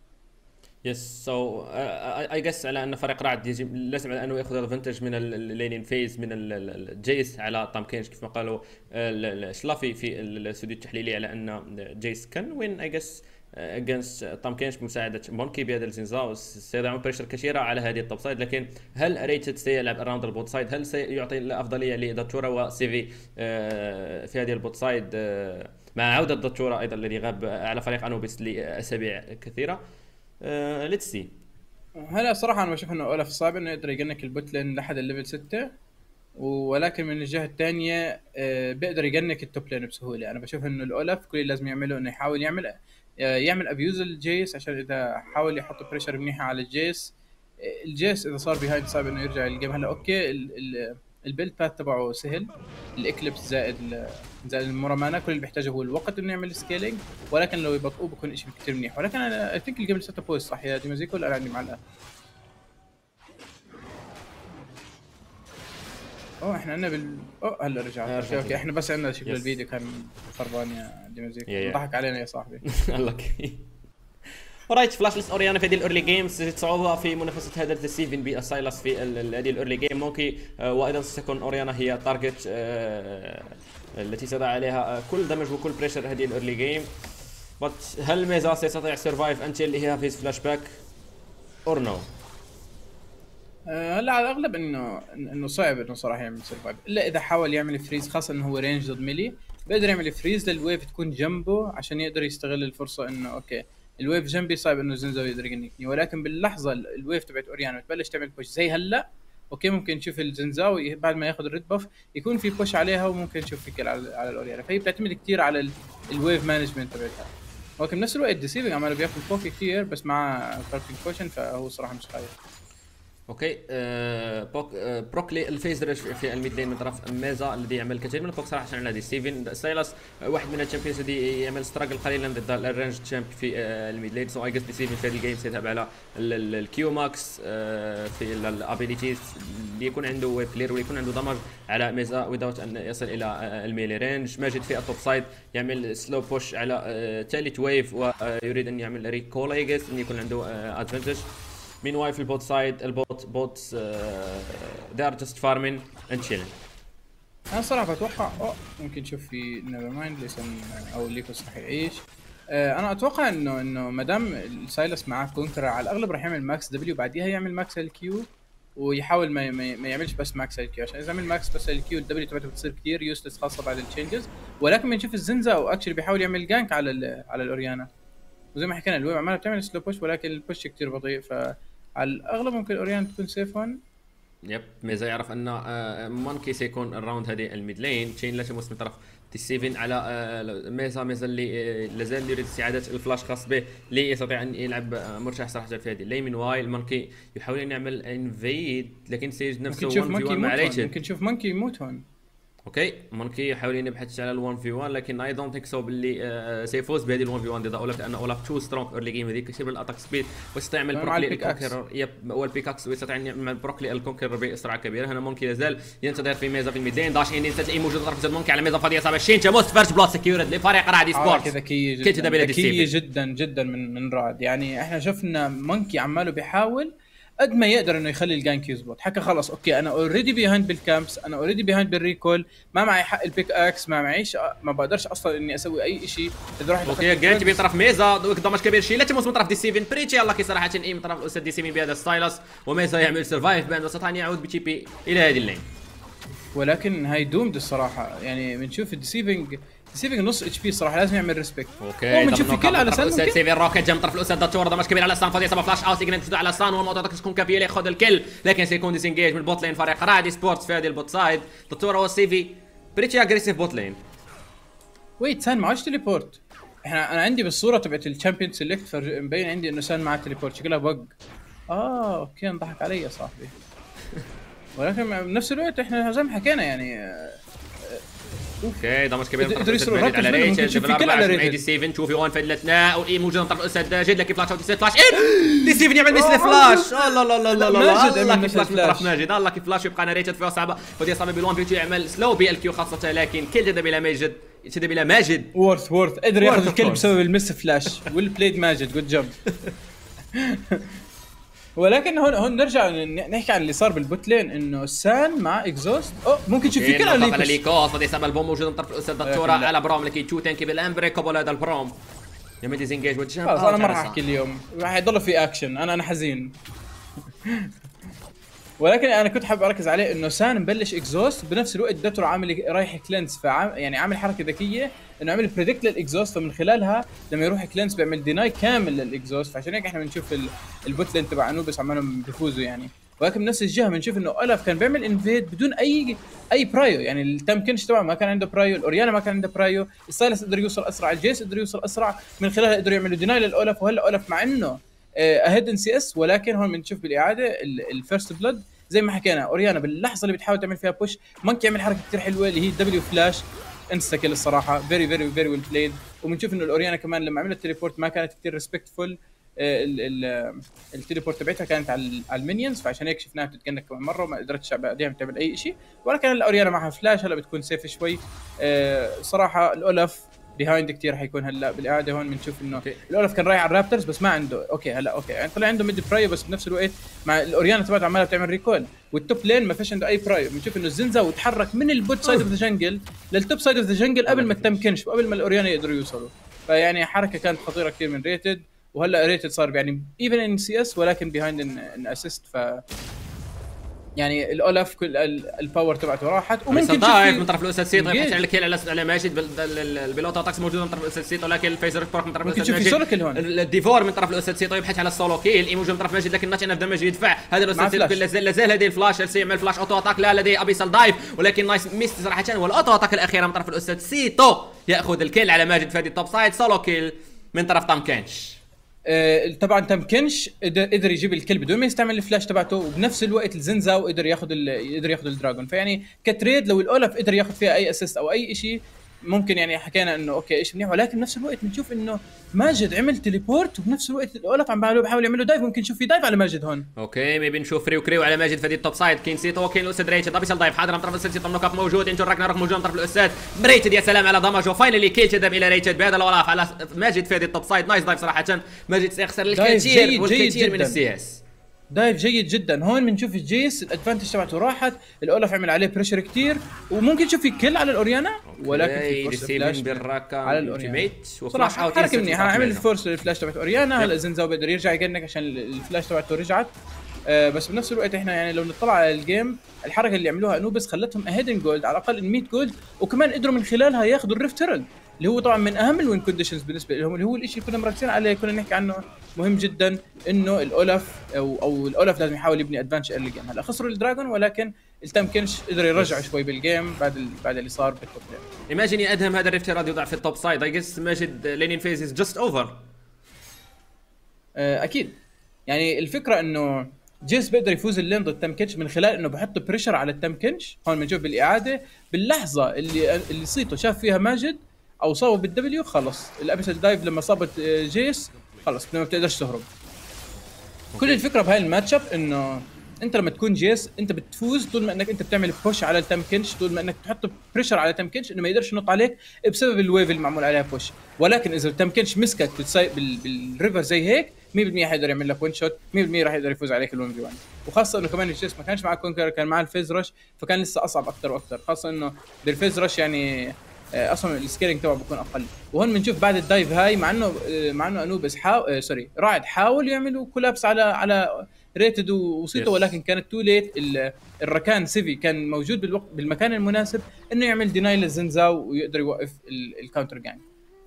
[SPEAKER 4] yes so I guess على انه فريق رعد يجب لازم على أنه يأخذ ال advantage من ال laning phase من الجيس على تام كينش كيف ما قالوا ال- ال- شلافي في الاستوديو التحليلي على أن جيس can win I guess against تام كينش بمساعده مونكي بيد الزنزاو سيضعون pressure كثيرة على هذه ال top side لكن هل ريتشد سيلعب around ال bot side هل سيعطي الأفضلية لداتشورا وسيفي آه، في هذه ال bot side آه، مع عودة داتشورا أيضا الذي غاب على فريق أنوبيس لأسابيع كثيرة. let's see
[SPEAKER 5] هلا صراحة أنا بشوف إنه أولاف صعب إنه يقدر ي gank ال bot lane لحد ال level 6 ولكن من الجهة الثانية آه، بيقدر ي gank ال top lane بسهولة. أنا بشوف إنه الأولاف كل اللي لازم يعمله إنه يحاول يعمل آه، يعمل abuse الجيس عشان إذا حاول يحط pressure منيحة على الجيس. آه، الجيس إذا صار behind صعب إنه يرجع ال game هلا okay ال- ال- ال build path تبعه سهل. الإكليبس زائد زائد المورامانا كل اللي بيحتاجه هو الوقت إنه يعمل scaling ولكن لو يبطئوه بكون شيء كثير منيح. ولكن أنا I think ال game set up صح؟ يا ديمازيكو ولا أنا عندي معلقة. أوه إحنا عندنا بال أوه هلا رجعت.
[SPEAKER 4] okay.
[SPEAKER 5] okay إحنا بس عندنا شكل. الفيديو كان خربان يا ديمازيكو. ضحك علينا يا صاحبي.
[SPEAKER 4] و right flashless اوريانا في هذه ال early games تجد صعوبه في منافسة هذا الستيفن بسايلس في ال- ال- هذه ال early game مونكي آه، وأيضا ستكون اوريانا هي target التي سيضع عليها آه، كل damage وكل pressure هذه ال early game بس هل ميزا سيستطيع survive until he has flash back or no
[SPEAKER 5] آه، هلا على الاغلب انه إنه صعب إنه صراحة يعمل survive إلا إذا حاول يعمل freeze خاصة إنه هو range ضد melee بيقدر يعمل freeze لل wave تكون جنبه عشان يقدر يستغل الفرصة إنه okay. الويف جنبي صعب إنه زنزو يقدر يقنكني ولكن باللحظة ال- الويف تبعت أوريانا بتبلش تعمل بوش زي هلأ أوكي ممكن نشوف الزنزاو ي- بعد ما ياخذ الريد باف يكون في بوش عليها وممكن نشوف في كل على, على الأوريانا. فهي بتعتمد كثير على ال- الويف مانجمنت تبعتها. ولكن بنفس الوقت ديسيفنج عماله بياكل فوق كثير بس مع كارتين كوشن فهو صراحة مش خايف
[SPEAKER 4] أوكي آه بوك آه بروكلي الفيز رش في الميد لين من طرف ميزا الذي يعمل كثير من البوك صراحة عشان نادي ستيفن سايلاس آه واحد من ال champions الذي يعمل struggle قليلا ضد ال range champ في آه ال mid lane so I guess ستيفن في هذه ال game سيذهب على ال Q max آه في ال abilities اللي يكون عنده wave clear ويكون عنده damage على ميزا without أن يصل إلى آه ال melee range ماجد في ال top side يعمل slow push على آه ثالث wave ويريد أن يعمل recall I guess أن يكون عنده advantage meanwhile في ال bot side ال both bots they are just farming and chilling.
[SPEAKER 5] أنا صراحة بتوقع أوه ممكن نشوف في نيفر مايند ليسن أو ليكوس راح يعيش آه، أنا أتوقع انه إنه ما دام السايلس معاه كونكر على الأغلب راح يعمل ماكس دبليو بعديها يعمل ماكس ال كيو ويحاول ما, ما, يعملش بس ماكس ال كيو. عشان إذا عمل ماكس بس ال كيو الدبليو تبعته بتصير كثير يوسلس خاصة بعد التشينجز ولكن بنشوف الزنزا أو اكشلي بيحاول يعمل جانك على على الأوريانا. وزي ما حكينا الويب عمالة بتعمل سلو بوش ولكن البوش كثير بطيء فعلى الأغلب ممكن الاوريانا تكون سيف هون
[SPEAKER 4] يب ميزا يعرف أن مونكي سيكون الراوند هذه الميد لين تشين لاش موس من طرف تي 7 على آه، ميزا ميزا اللي آه، لازال يريد استعادة الفلاش خاص به. ليستطيع أن يلعب آه، مرشح صراحة في هذه من وايل مونكي يحاول أن يعمل انفيد لكن سيج نفسه
[SPEAKER 5] ممكن
[SPEAKER 4] 1 في
[SPEAKER 5] مونكي
[SPEAKER 4] 1 مع
[SPEAKER 5] ممكن نشوف مونكي يموت هون.
[SPEAKER 4] أوكي مونكي يحاول يبحث على ال1 في 1 لكن اي دونت ثينك سو باللي آه، سيفوز بهذه ال1 في 1 ضد اولف لأن اولف تو سترونج ايرلي جيم هذيك يصير الاتاك سبيد
[SPEAKER 5] مع
[SPEAKER 4] بروكلي. الكونكرر يب هو البيك إكس ويستطيع ان يعمل بروكلي الكونكرر باسرع كبيرة. هنا مونكي يزال ينتظر في ميزا في الميدين داش ان تلاقيه موجود طرف جد مونكي على ميزا فاضية. صعبه شينشا موست فيرست بلوت سكيورد لفريق رعد
[SPEAKER 5] حركه
[SPEAKER 4] سبورتس
[SPEAKER 5] ذكيه جدا ذكيه. جدا جدا من من رعد. يعني إحنا شفنا مونكي عماله بيحاول قد ما يقدر إنه يخلي الجانك يزبط. حكى خلص أوكي أنا اوريدي بيهايند بالكامبس أنا اوريدي بيهايند بالريكول ما معي حق البيك إكس ما معيش ما بقدرش أصلا إني أسوي أي شيء اذا رحت
[SPEAKER 4] أوكي جيت من طرف ميزا دمج كبير شيء لا تموس من طرف دي 7 بريتشي يلا كي صراحة اي من طرف الاستاذ دي 7 بهذا ستايلس. وميزا يعمل سرفايف بين وسط ان يعود بتشي بي إلى هذه اللين.
[SPEAKER 5] ولكن هاي دومد الصراحة. يعني بنشوف الديسيفنج ديسيفنج نص اتش بي الصراحه لازم يعمل ريسبكت
[SPEAKER 4] أوكي
[SPEAKER 5] بنشوف في كل على سان
[SPEAKER 4] سيفين روكيت جا من طرف الأستاذ داتور دمج كبير على سان فاضي سبب فلاش اوت اجنت على سان والموضوع تكون كافيه ياخذ الكل. لكن سيكون ديسنجيج من البوت لين فريق رادي سبورتس في هذه البوت سايد داتور هو سيفي بريتشي اجريسيف بوت لين
[SPEAKER 5] ويت سان معوش تليبورت إحنا أنا عندي بالصورة تبعت الشامبيون سيلكت مبين عندي إنه سان معاه تليبورت شكلها بق آه أوكي انضحك علي يا صاحبي. ولكن بنفس الوقت إحنا زي ما حكينا يعني آه،
[SPEAKER 4] أوكي دمج كبير من طرف ماجد على
[SPEAKER 5] ركز منهم،
[SPEAKER 4] ريتشل
[SPEAKER 5] ممكن نشوف
[SPEAKER 4] ديفل
[SPEAKER 5] في كل على
[SPEAKER 4] 24
[SPEAKER 5] ريتشل.
[SPEAKER 4] دي 7 شوفي اون فدلتنا واي موجود من طرف الاستاذ جد لكن فلاش فلاش ان دي 7 يعمل مثل فلاش الله الله الله الله الله
[SPEAKER 5] ماجد
[SPEAKER 4] الله
[SPEAKER 5] عمل
[SPEAKER 4] كيف فلاش من طرف. ماجد الله كيف فلاش يبقى أنا فيها صعبة. ودي صعبه بالوان بيجي يعمل سلو بي ال كيو خاصة لكن كل جد بلا ماجد جد بلا ماجد.
[SPEAKER 5] وورث وورث قدر ياخذ الكل. بسبب المس فلاش ويل بلايد ماجد جود جوب ولكن هون هون نرجع نحكي عن اللي صار بالبوت لين إنه سان مع إكزوست. اوه ممكن تشوف في كل
[SPEAKER 4] على
[SPEAKER 5] ليكوس.
[SPEAKER 4] ليكوس بدي يسمى البوم موجود من طرف الاستاذ
[SPEAKER 5] لا.
[SPEAKER 4] على برام لكي تشو تانكي بالامبريكابل هذا البروم. يعمل ديزنجيج
[SPEAKER 5] خلاص أنا ما راح أحكي اليوم. راح يضل في أكشن. أنا أنا حزين. ولكن أنا كنت حابب أركز عليه إنه سان مبلش exhaust بنفس الوقت دترو عامل رايح cleanse فعام يعني عامل حركة ذكية إنه عامل predict لل exhaust فمن خلالها لما يروح cleanse بيعمل deny كامل لل exhaust. فعشان هيك إحنا بنشوف ال- ال bot lane تبع أنوبس عمالهم بيفوزوا يعني. ولكن بنفس الجهة بنشوف إنه اولف كان بيعمل invade بدون اي أي prio يعني التمكنش تبعه ما كان عنده prio الاوريانا ما كان عنده prio السايلس قدر يوصل أسرع الجيس قدر يوصل أسرع من خلالها قدروا يعملوا deny للاولف وهلأ اولف مع إنه ahead in CS ولكن هون بنشوف بالإعادة ال first blood زي ما حكينا أوريانا باللحظة اللي بتحاول تعمل فيها push مانكي يعمل حركة كثير حلوة اللي هي W flash insta kill الصراحة. very very very well played وبنشوف إنه الأوريانا كمان لما عملت teleport ما كانت كثير respectful ال teleport تبعتها كانت على ال- على ال minions فعشان هيك شفناها بتت gank كمان مرة وما قدرتش بعدين تعمل أي شيء ولكن هلا اوريانا معها فلاش هلا بتكون safe شوي. آه، صراحة الاولف behind كثير حيكون هلا بالاعاده هون بنشوف
[SPEAKER 4] إنه.
[SPEAKER 5] الأولف كان رايح على ال raptors بس ما عنده. okay هلا okay. يعني طلع عنده mid prio بس بنفس الوقت مع الأوريانا تبعته عمالة بتعمل recall وال top lane ما فيش عنده اي prio بنشوف إنه الزنزا وتحرك من ال bot side of the jungle لل top side of the jungle قبل ما تمكنش وقبل ما الأوريانا يقدروا يوصلوا. فيعني حركة كانت خطيرة كثير من ريتد وهلا ريتد صار يعني even in CS ولكن behind an assist ف يعني الاولف كل ال- ال power تبعته راحت
[SPEAKER 4] وممكن
[SPEAKER 5] تشوف
[SPEAKER 4] من طرف الأستاذ سيط
[SPEAKER 5] Engage.
[SPEAKER 4] يبحث عن الكيل على على ماجد بال- ال- ال- البيلوتا تاكس موجود من طرف الأستاذ سيط ولكن الفيزر بارك من طرف ماجد
[SPEAKER 5] سولو كيل هون.
[SPEAKER 4] ال- الديفور من طرف الأستاذ سيط يبحث على السولو كيل ايموجي من طرف ماجد لكن ما كان دمج يدفع هذا الأستاذ
[SPEAKER 5] مع
[SPEAKER 4] سيط
[SPEAKER 5] فلاش.
[SPEAKER 4] لا زال- لا زال هذه الفلاش هل سيعمل فلاش أوتو أتاك لا لديه ابيسال دايف ولكن نايس ميست صراحة والأوتو أتاك الأخيرة من طرف الأستاذ سيتو يأخذ الكيل على ماجد في هذه التوب سايد سولو كيل من طرف تام كانش
[SPEAKER 5] طبعا تمكنش قدر قدر يجيب الكل بدون ما يستعمل الفلاش تبعته وبنفس الوقت الزنزا وقدر ياخذ قدر ياخذ الدراجون. فيعني كتريد لو الأولف قدر ياخذ فيها أي اسيست أو أي شيء ممكن يعني حكينا إنه أوكي إيش منيح ولكن بنفس الوقت بنشوف إنه ماجد عمل تليبورت وبنفس الوقت الاولف عم بحاول بحاول يعملوا دايف ممكن نشوف في دايف على ماجد هون.
[SPEAKER 4] أوكي ميبي نشوف فري وكريو على ماجد في هذه التوب سايد كين سيتو كين الاستاذ ريتشارد أبيسال دايف حاضر من طرف النوك أب موجود انجو راجناروك موجود من طرف الأستاذ. ريتشارد يا سلام على دمج وفاينلي كيل تذهب إلى ريتشارد بهذا الولاف على ماجد في هذه التوب سايد نايس دايف صراحة. ماجد سيخسر الكثير والكثير من. السي S.
[SPEAKER 5] dive جيد جدا. هون بنشوف الجيس ال advantage تبعته راحت الاولف عمل عليه pressure كتير وممكن نشوف في kill على الأوريانا ولكن في فرصه receiving
[SPEAKER 4] flash
[SPEAKER 5] على. ال
[SPEAKER 4] ultimate
[SPEAKER 5] صراحة حركة منيحة. عمل ال force ال flash تبعت أوريانا. هلا زنزاو بيقدر يرجع ي gank عشان الفلاش تبعته رجعت. آه بس بنفس الوقت إحنا يعني لو نطلع على ال game الحركة اللي عملوها انوبس خلتهم ahead in gold على الأقل 100 جولد وكمان قدروا من خلالها ياخذوا ال rift herald اللي هو طبعا من أهم ال win conditions بالنسبة لهم اللي هو الشيء اللي كنا مركزين عليه كنا نحكي عنه مهم جدا إنه الأولف أو أو الأولف لازم يحاول يبني advantage early game هلأ خسروا ال dragon ولكن التمكنش قدر يرجع شوي بال game بعد ال... بعد اللي صار بال top
[SPEAKER 4] lane imagine يا أدهم هذا ال rift راد يوضع في ال top side I guess ماجد laning phase is just
[SPEAKER 5] over أكيد. يعني الفكرة إنه جيس بيقدر يفوز ال lane ضد تم كنش من خلال إنه بحط pressure على التم كنش هون بنشوف بالإعادة باللحظة اللي اللي صيته شاف فيها ماجد أو صابه بال W خلص. ال abyssal dive لما صابت آه، جيس خلص ما بتقدرش تهرب. كل الفكرة بهاي ال matchup إنه أنت لما تكون جيس أنت بتفوز طول ما إنك أنت بتعمل push على التم كنش طول ما إنك تحط pressure على التم كنش إنه ما يقدرش ينط عليك بسبب ال wave اللي معمول عليها push ولكن إذا كنش مسكك. بال river زي هيك 100% حيقدر يعمل لك one shot 100% راح يقدر يفوز عليك ال 1v1 وخاصة إنه كمان الجيس ما كانش معاه Conqueror كان معاه ال Phase Rush فكان لسه أصعب أكثر وأكثر خاصة إنه بال Phase Rush يعني أصلا ال scaling تبعه بيكون أقل. وهون بنشوف بعد ال dive هاي مع إنه آه، مع إنه انوبس حاول آه، sorry راعد حاول يعملوا collapse على على ريتد وصيته
[SPEAKER 4] Yes.
[SPEAKER 5] ولكن كانت too late الركان سيفي كان موجود بالوقت بالمكان المناسب إنه يعمل deny للزنزاو ويقدر يوقف ال- ال counter جانج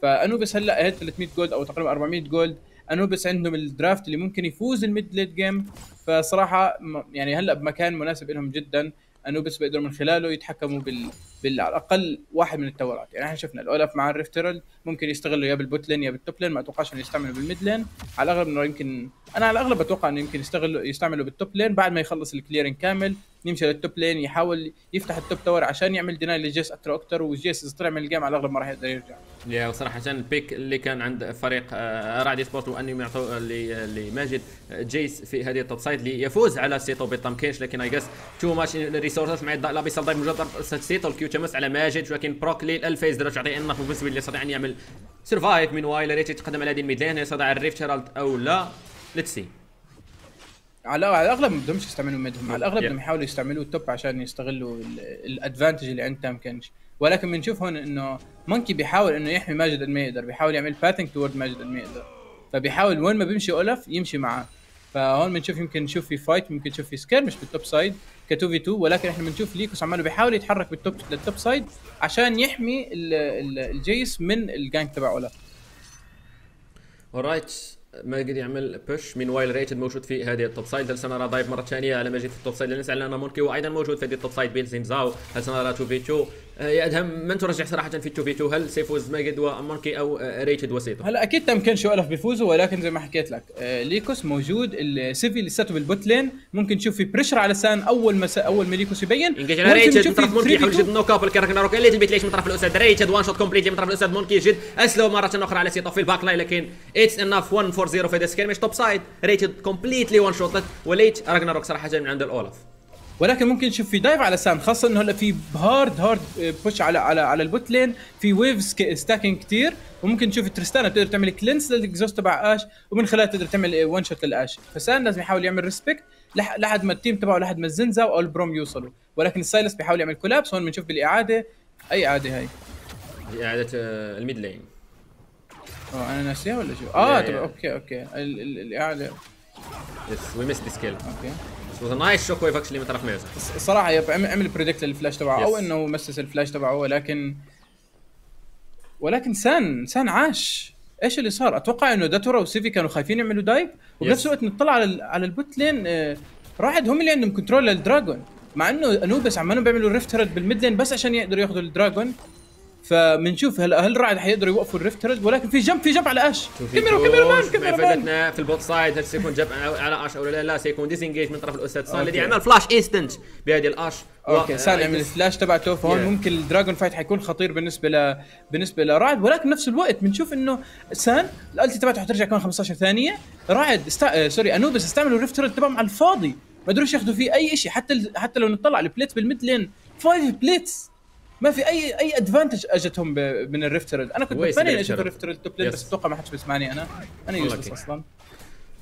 [SPEAKER 5] فانوبس هلأ هيد 300 gold أو تقريبا 400 gold انوبس عندهم ال draft اللي ممكن يفوز ال mid late game فصراحة يعني هلأ بمكان مناسب لهم جدا. انوبس بيقدروا من خلاله يتحكموا بال, بال على الاقل واحد من التورات. يعني إحنا شفنا الأولف مع ال Rift Herald ممكن يستغلوا يا بال bot lane يا بال top lane ما أتوقعش إنه يستعملوا بال mid lane على الأغلب إنه يمكن أنا على الأغلب أتوقع إنه يمكن يستغلوا يستعملوا بال top lane بعد ما يخلص ال clearing كامل. يمشي لل top lane يحاول يفتح ال top tower عشان يعمل deny لجيس أكثر وأكثر وجيس إذا طلع من ال game على الأغلب ما راح يقدر يرجع.
[SPEAKER 4] يا وصراحة عشان ال pick اللي كان عند فريق آه، رعد سبورت وأني معطوا لماجد آه، جيس في هذه التوب سايد ليفوز على سيتو بالتمكينش لكن اي جس تو ماتش ريسورسز مع لا بيصل مجرد سيتو الكيو تشمس على ماجد ولكن بروك لي الفيز درجة يعطي انف بالنسبة اللي يستطيع أن يعمل. سرفايف من وايل ريت يتقدم على دي الميد لين يستطيع الريفت هيرالد أو لا؟ ليتس سي
[SPEAKER 5] على على الأغلب ما بدهمش يستعملوا ميدهم. على الأغلب
[SPEAKER 4] Yeah.
[SPEAKER 5] بدهم يحاولوا يستعملوا التوب عشان يستغلوا الادفانتج اللي عند تام كنش ولكن بنشوف هون إنه مونكي بيحاول إنه يحمي ماجد قد ما يقدر بيحاول يعمل باتنج تورد ماجد قد ما يقدر فبيحاول وين ما بيمشي أولف يمشي معاه. فهون بنشوف يمكن نشوف في fight ممكن نشوف في skirmish بال top side ك 2v2 ولكن إحنا بنشوف ليكوس عماله بيحاول يتحرك بال top لل top side عشان يحمي ال- ال- الجيس من ال gank تبع أولف.
[SPEAKER 4] alright ماجد يعمل push من while ريتد موجود في هذه ال top side هل سنرى dive مرة ثانية؟ على في ال top side لنسال لنا مونكي وأيضا موجود في هذه ال top side بين زينزاو هل سنرى 2v2 يا أدهم من ترجح صراحة في 2v2 هل سيفوز ماجد ومونكي أو آه، ريتد وسيتو
[SPEAKER 5] هلا أكيد تم كنش وأولف بيفوزوا ولكن زي ما حكيت لك آه ليكوس موجود السيفي لساته بال bot lane ممكن نشوف في pressure على سان أول ما أول ما ليكوس يبين.
[SPEAKER 4] engage على ريتد من طرف مونكي يحاول
[SPEAKER 5] 3v2.
[SPEAKER 4] يجد knock up الكرك ناروك اللي ليش من طرف الاسد ريتد وان شوت كومبليت من طرف الاسد مونكي. يجد أسلو مرة أخرى على سيتو في الباك لاين لكن اتس انف 1 4 0 في ذا سكيرمش توب سايد ريتد كومبليتلي وان شوت وليت راجناروك صراحة جاي من عند الأولف.
[SPEAKER 5] ولكن ممكن نشوف في دايف على سان خاصة إنه هلا في هارد هارد بوش على على على البوت لين في ويفز ستاكينج كتير وممكن نشوف تريستانا بتقدر تعمل كلينس للإكزوست تبع اش ومن خلالها تقدر تعمل ون شوت للاش فسان لازم يحاول يعمل ريسبكت لحد ما التيم تبعه لحد ما الزنزا أو البروم يوصلوا. ولكن السايلس بيحاول يعمل كولابس هون بنشوف بالإعادة أي إعادة هاي؟
[SPEAKER 4] إعادة آه، الميد لين
[SPEAKER 5] آه أنا ناسيها ولا شو؟
[SPEAKER 4] آه
[SPEAKER 5] طب. أوكي أوكي. ال- ال- الإعادة.
[SPEAKER 4] يس وي ميس ذيس كيل
[SPEAKER 5] أوكي
[SPEAKER 4] was a nice shockwave actually من طرف ميوزا
[SPEAKER 5] الصراحه يب عمل بريدكت للفلاش تبعه
[SPEAKER 4] أو.
[SPEAKER 5] إنه مسس الفلاش تبعه ولكن ولكن سان سان عاش إيش اللي صار؟ أتوقع إنه داتورا وسيفي كانوا خايفين يعملوا دايف وبنفس. الوقت نطلع على على ال bot lane آه، رعد هم اللي عندهم control لل dragon مع إنه أنوبس عمالهم بيعملوا Rift Herald بال mid lane بس عشان يقدروا ياخذوا ال dragon فبنشوف هلا هل رعد حيقدروا يوقفوا ال Rift ولكن في jump في jump على أش. camera cameraman cameraman.
[SPEAKER 4] فادتنا في ال bot side هل سيكون jump على أش أو لا؟ لا سيكون disengage من طرف الأستاذ صار الذي. عمل flash instant بهذه الأش.
[SPEAKER 5] okay سان يعمل الفلاش تبعته فهون
[SPEAKER 4] Yeah.
[SPEAKER 5] ممكن ال dragon fight حيكون خطير بالنسبة ل بالنسبة لرعد. ولكن نفس الوقت بنشوف إنه سان الألتي تبعته حترجع كمان 15 ثانية. رعد استا... آه سوري أنوبس استعملوا الريفت تبعهم على الفاضي. ما قدروش ياخذوا فيه أي شيء حتى ال... حتى لو نطلع على البليتس بالميد لين فايف بليتس ما في اي أي ادفانتج أجتهم. من الريفت ريد أنا كنت
[SPEAKER 4] الريفت
[SPEAKER 5] إني أشوف
[SPEAKER 4] ريد.
[SPEAKER 5] الريفت ريد توب لين. بس أتوقع ما حدش بيسمعني
[SPEAKER 4] أنا
[SPEAKER 5] أنا
[SPEAKER 4] كيف.
[SPEAKER 5] أصلا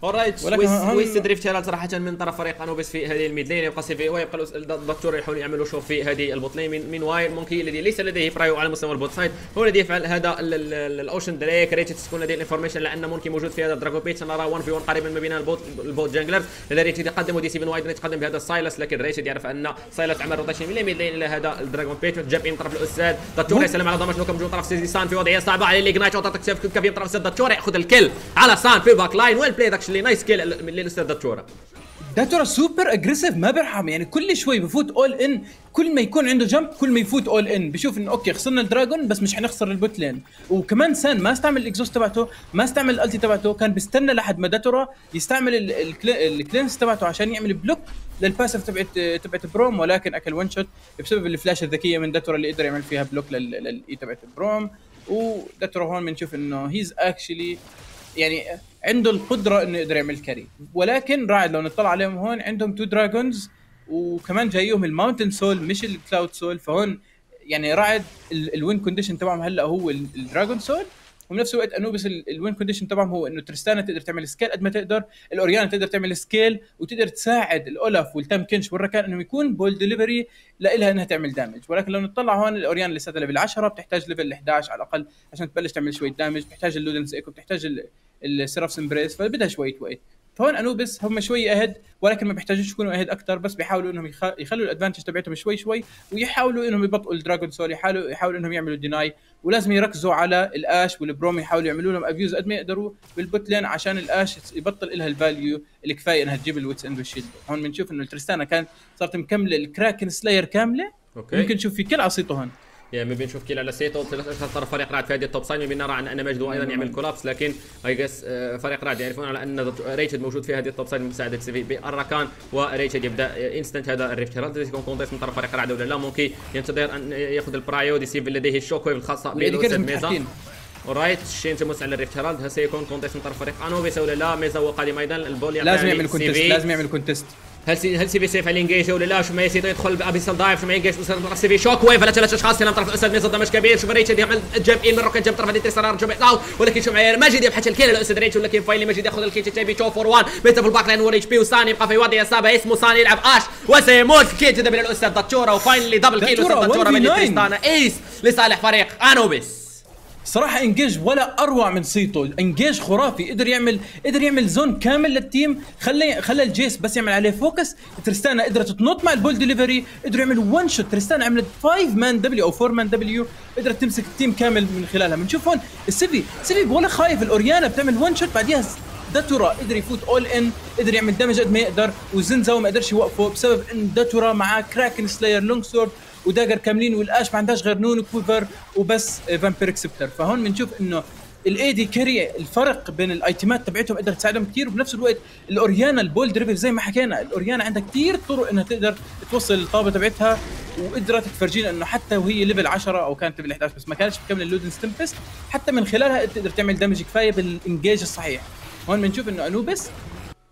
[SPEAKER 4] اورايت
[SPEAKER 5] ولكن
[SPEAKER 4] ويست, دريفت صراحة من طرف فريق أنوبيس في هذه الميد لين يبقى سي في ويبقى الدكتور يحاول يعملوا شو في هذه البوت لين من, من واير مونكي الذي ليس لديه برايو على مستوى البوت سايد هو الذي يفعل هذا ال- ال- ال- الاوشن دريك ريتشتس تكون لديه الانفورميشن لأن مونكي موجود في هذا الدراجون بيتش نرى 1 في 1 قريبا ما بين البوت البوت جانجلرز. لدى ريتشد يقدم ودي 7 وايد يتقدم بهذا السايلس لكن ريتشد يعرف أن سايلس عمل روتيشن من الميد لين إلى هذا الدراجون بيتش جاب من طرف الأستاذ داتشورا يسلم على ضمش نوكم من طرف سيزي سان في وضعية صعبة. عليه الاجنايت سيف كيف من طرف الاستاذ داتشورا يأخذ الكل على سان في باك لاين ويل بلايد اكشلي نايس كيل للاستاذ داتشورا
[SPEAKER 5] داتورا سوبر اجريسيف ما بيرحم. يعني كل شوي بفوت اول ان كل ما يكون عنده jump كل ما يفوت all in بشوف انه okay خسرنا ال dragon بس مش حنخسر ال bot lane وكمان سان ما استعمل ال exhaust تبعته ما استعمل ال ulti تبعته. كان بيستنى لحد ما داتورا يستعمل ال- ال clea- ال cleanse تبعته عشان يعمل block لل passive تبعت تبعت بروم ولكن أكل one shot بسبب الفلاش الذكية من داتورا اللي قدر يعمل فيها block لل- لل E تبعت بروم وداتورا هون بنشوف إنه he's actually يعني عنده القدره إنه يقدر يعمل carry ولكن رعد لو نطلع عليهم هون عندهم two dragons وكمان جايهم ال mountain soul مش ال cloud soul. فهون يعني رعد ال win condition تبعهم هلأ هو ال- ال dragon soul. وبنفس الوقت انوبس ال win condition تبعهم هو إنه تريستانا تقدر تعمل scale قد ما تقدر الأوريانا تقدر تعمل scale وتقدر تساعد الأولف والتام كنش والركان انه يكون ball delivery لها إنها تعمل damage ولكن لو نطلع هون الاوريانا لساتها level 10 بتحتاج level 11 على الأقل عشان تبلش تعمل شوية damage بتحتاج ال Luden's Echo بتحتاج ال- ال Seraph's Embrace فبدها شوية وقت. فهون انوبس هم شوي ahead ولكن ما بيحتاجوش يكونوا ahead أكثر بس بيحاولوا إنهم يخ... يخلوا ال advantage تبعتهم شوي شوي ويحاولوا إنهم يبطئوا ال dragon soul يحاولوا يحاولوا إنهم يعملوا deny ولازم يركزوا على الآش والبروم يحاولوا يعملوا لهم abuse قد ما يقدروا بال bot lane عشان الآش يبطل لها ال value الكفايه إنها تجيب ال Wit's End وال Shield هون بنشوف إنه التريستانا كانت صارت مكملة ال Kraken Slayer
[SPEAKER 4] كاملة. أوكي.
[SPEAKER 5] ممكن نشوف في kill على صيته هون.
[SPEAKER 4] يعني ما بنشوف kill على سيتو طرف فريق رعد في هذه التوب ساين بنرى عن أن مجد أيضا يعمل كولابس لكن اي جس فريق رعد يعرفون على أن ريتشد موجود في هذه التوب ساين بمساعدة سيفي بالركان وريتشد يبدأ انستنت هذا الريفت هيرالد يكون كونتيست من طرف فريق رعد ولا لا؟ ممكن ينتظر أن يأخذ البرايو دي سيف لديه الشوك ويف الخاصه بالاستاذ ميزا. ورايت شين تمس على الريفت هيرالد هل سيكون كونتيست من طرف فريق انوبيس ولا لا؟ ميزا هو قادم أيضا. البول
[SPEAKER 5] لازم يعمل كونتست
[SPEAKER 4] CV.
[SPEAKER 5] لازم يعمل كونتست
[SPEAKER 4] هل سي هل سي في سيف على الانجيج ولا لا؟ شو ما يصير؟ يدخل ابيسال دايف شو ما ينجيج سي في شوك ويف على ثلاث اشخاص سلام طرف الاسد ميزل دمج كبير. شوف ريتشارد يعمل جاب إن من ركن جاب طرف الدي سرار جاب اوت ولكن شو معي؟ ماجد يبحث الكيل الاسد ريتش ولكن فايلي ماجد يأخذ الكيل تشي بي شو فور 1 ميتا في الباك لاين ور اتش بي وساني يبقى في وضع اصابه اسمه ساني يلعب آش. وسيموت كيل جدا من الأستاذ داتشورا. وفاينلي دبل كيل
[SPEAKER 5] داتشورا
[SPEAKER 4] من
[SPEAKER 5] 1v9.
[SPEAKER 4] تريستانا. إيس لصالح فريق أنوبيس.
[SPEAKER 5] صراحة انجيج ولا أروع من صيته، انجيج خرافي. قدر يعمل قدر يعمل زون كامل للتيم، خلى خلى الجيس بس يعمل عليه فوكس، تريستانا قدرت تنط مع ال ball delivery، قدروا يعملوا one shot، تريستانا عملت 5 man W أو 4 man W، قدرت تمسك ال team كامل من خلالها، بنشوف هون السيفي، سيفي ولا خايف. الأوريانا بتعمل one shot بعديها داتورا قدر يفوت all in قدر يعمل damage قد ما يقدر. وزنزاو ما قدرش يوقفه بسبب إن داتورا معاه Kraken Slayer long sword و dagger كاملين والآش ما عندهاش غير Noonquiver وبس Vampiric Scepter فهون بنشوف إنه ال AD carry الفرق بين الأيتمات تبعتهم قدرت تساعدهم كثير وبنفس الوقت الأوريانا ال ball delivery زي ما حكينا الأوريانا عندها كثير طرق إنها تقدر توصل الطابة تبعتها وقدرت تفرجينا إنه حتى وهي level 10 أو كانت level 11 بس ما كانتش بكمل ال Luden's Tempest حتى من خلالها تقدر تعمل damage كفاية بال engage الصحيح. هون بنشوف إنه انوبس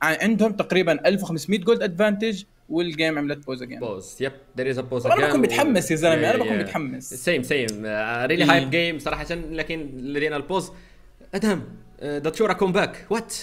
[SPEAKER 5] عندهم تقريبا 1500 gold advantage وال game عملت pause
[SPEAKER 4] again pause yep there is pause
[SPEAKER 5] أنا بكون متحمس يا زلمة أنا بكون متحمس.
[SPEAKER 4] same same
[SPEAKER 5] really.
[SPEAKER 4] hype game صراحة لكن لدينا ال pause أدهم آه، داتشورا comeback what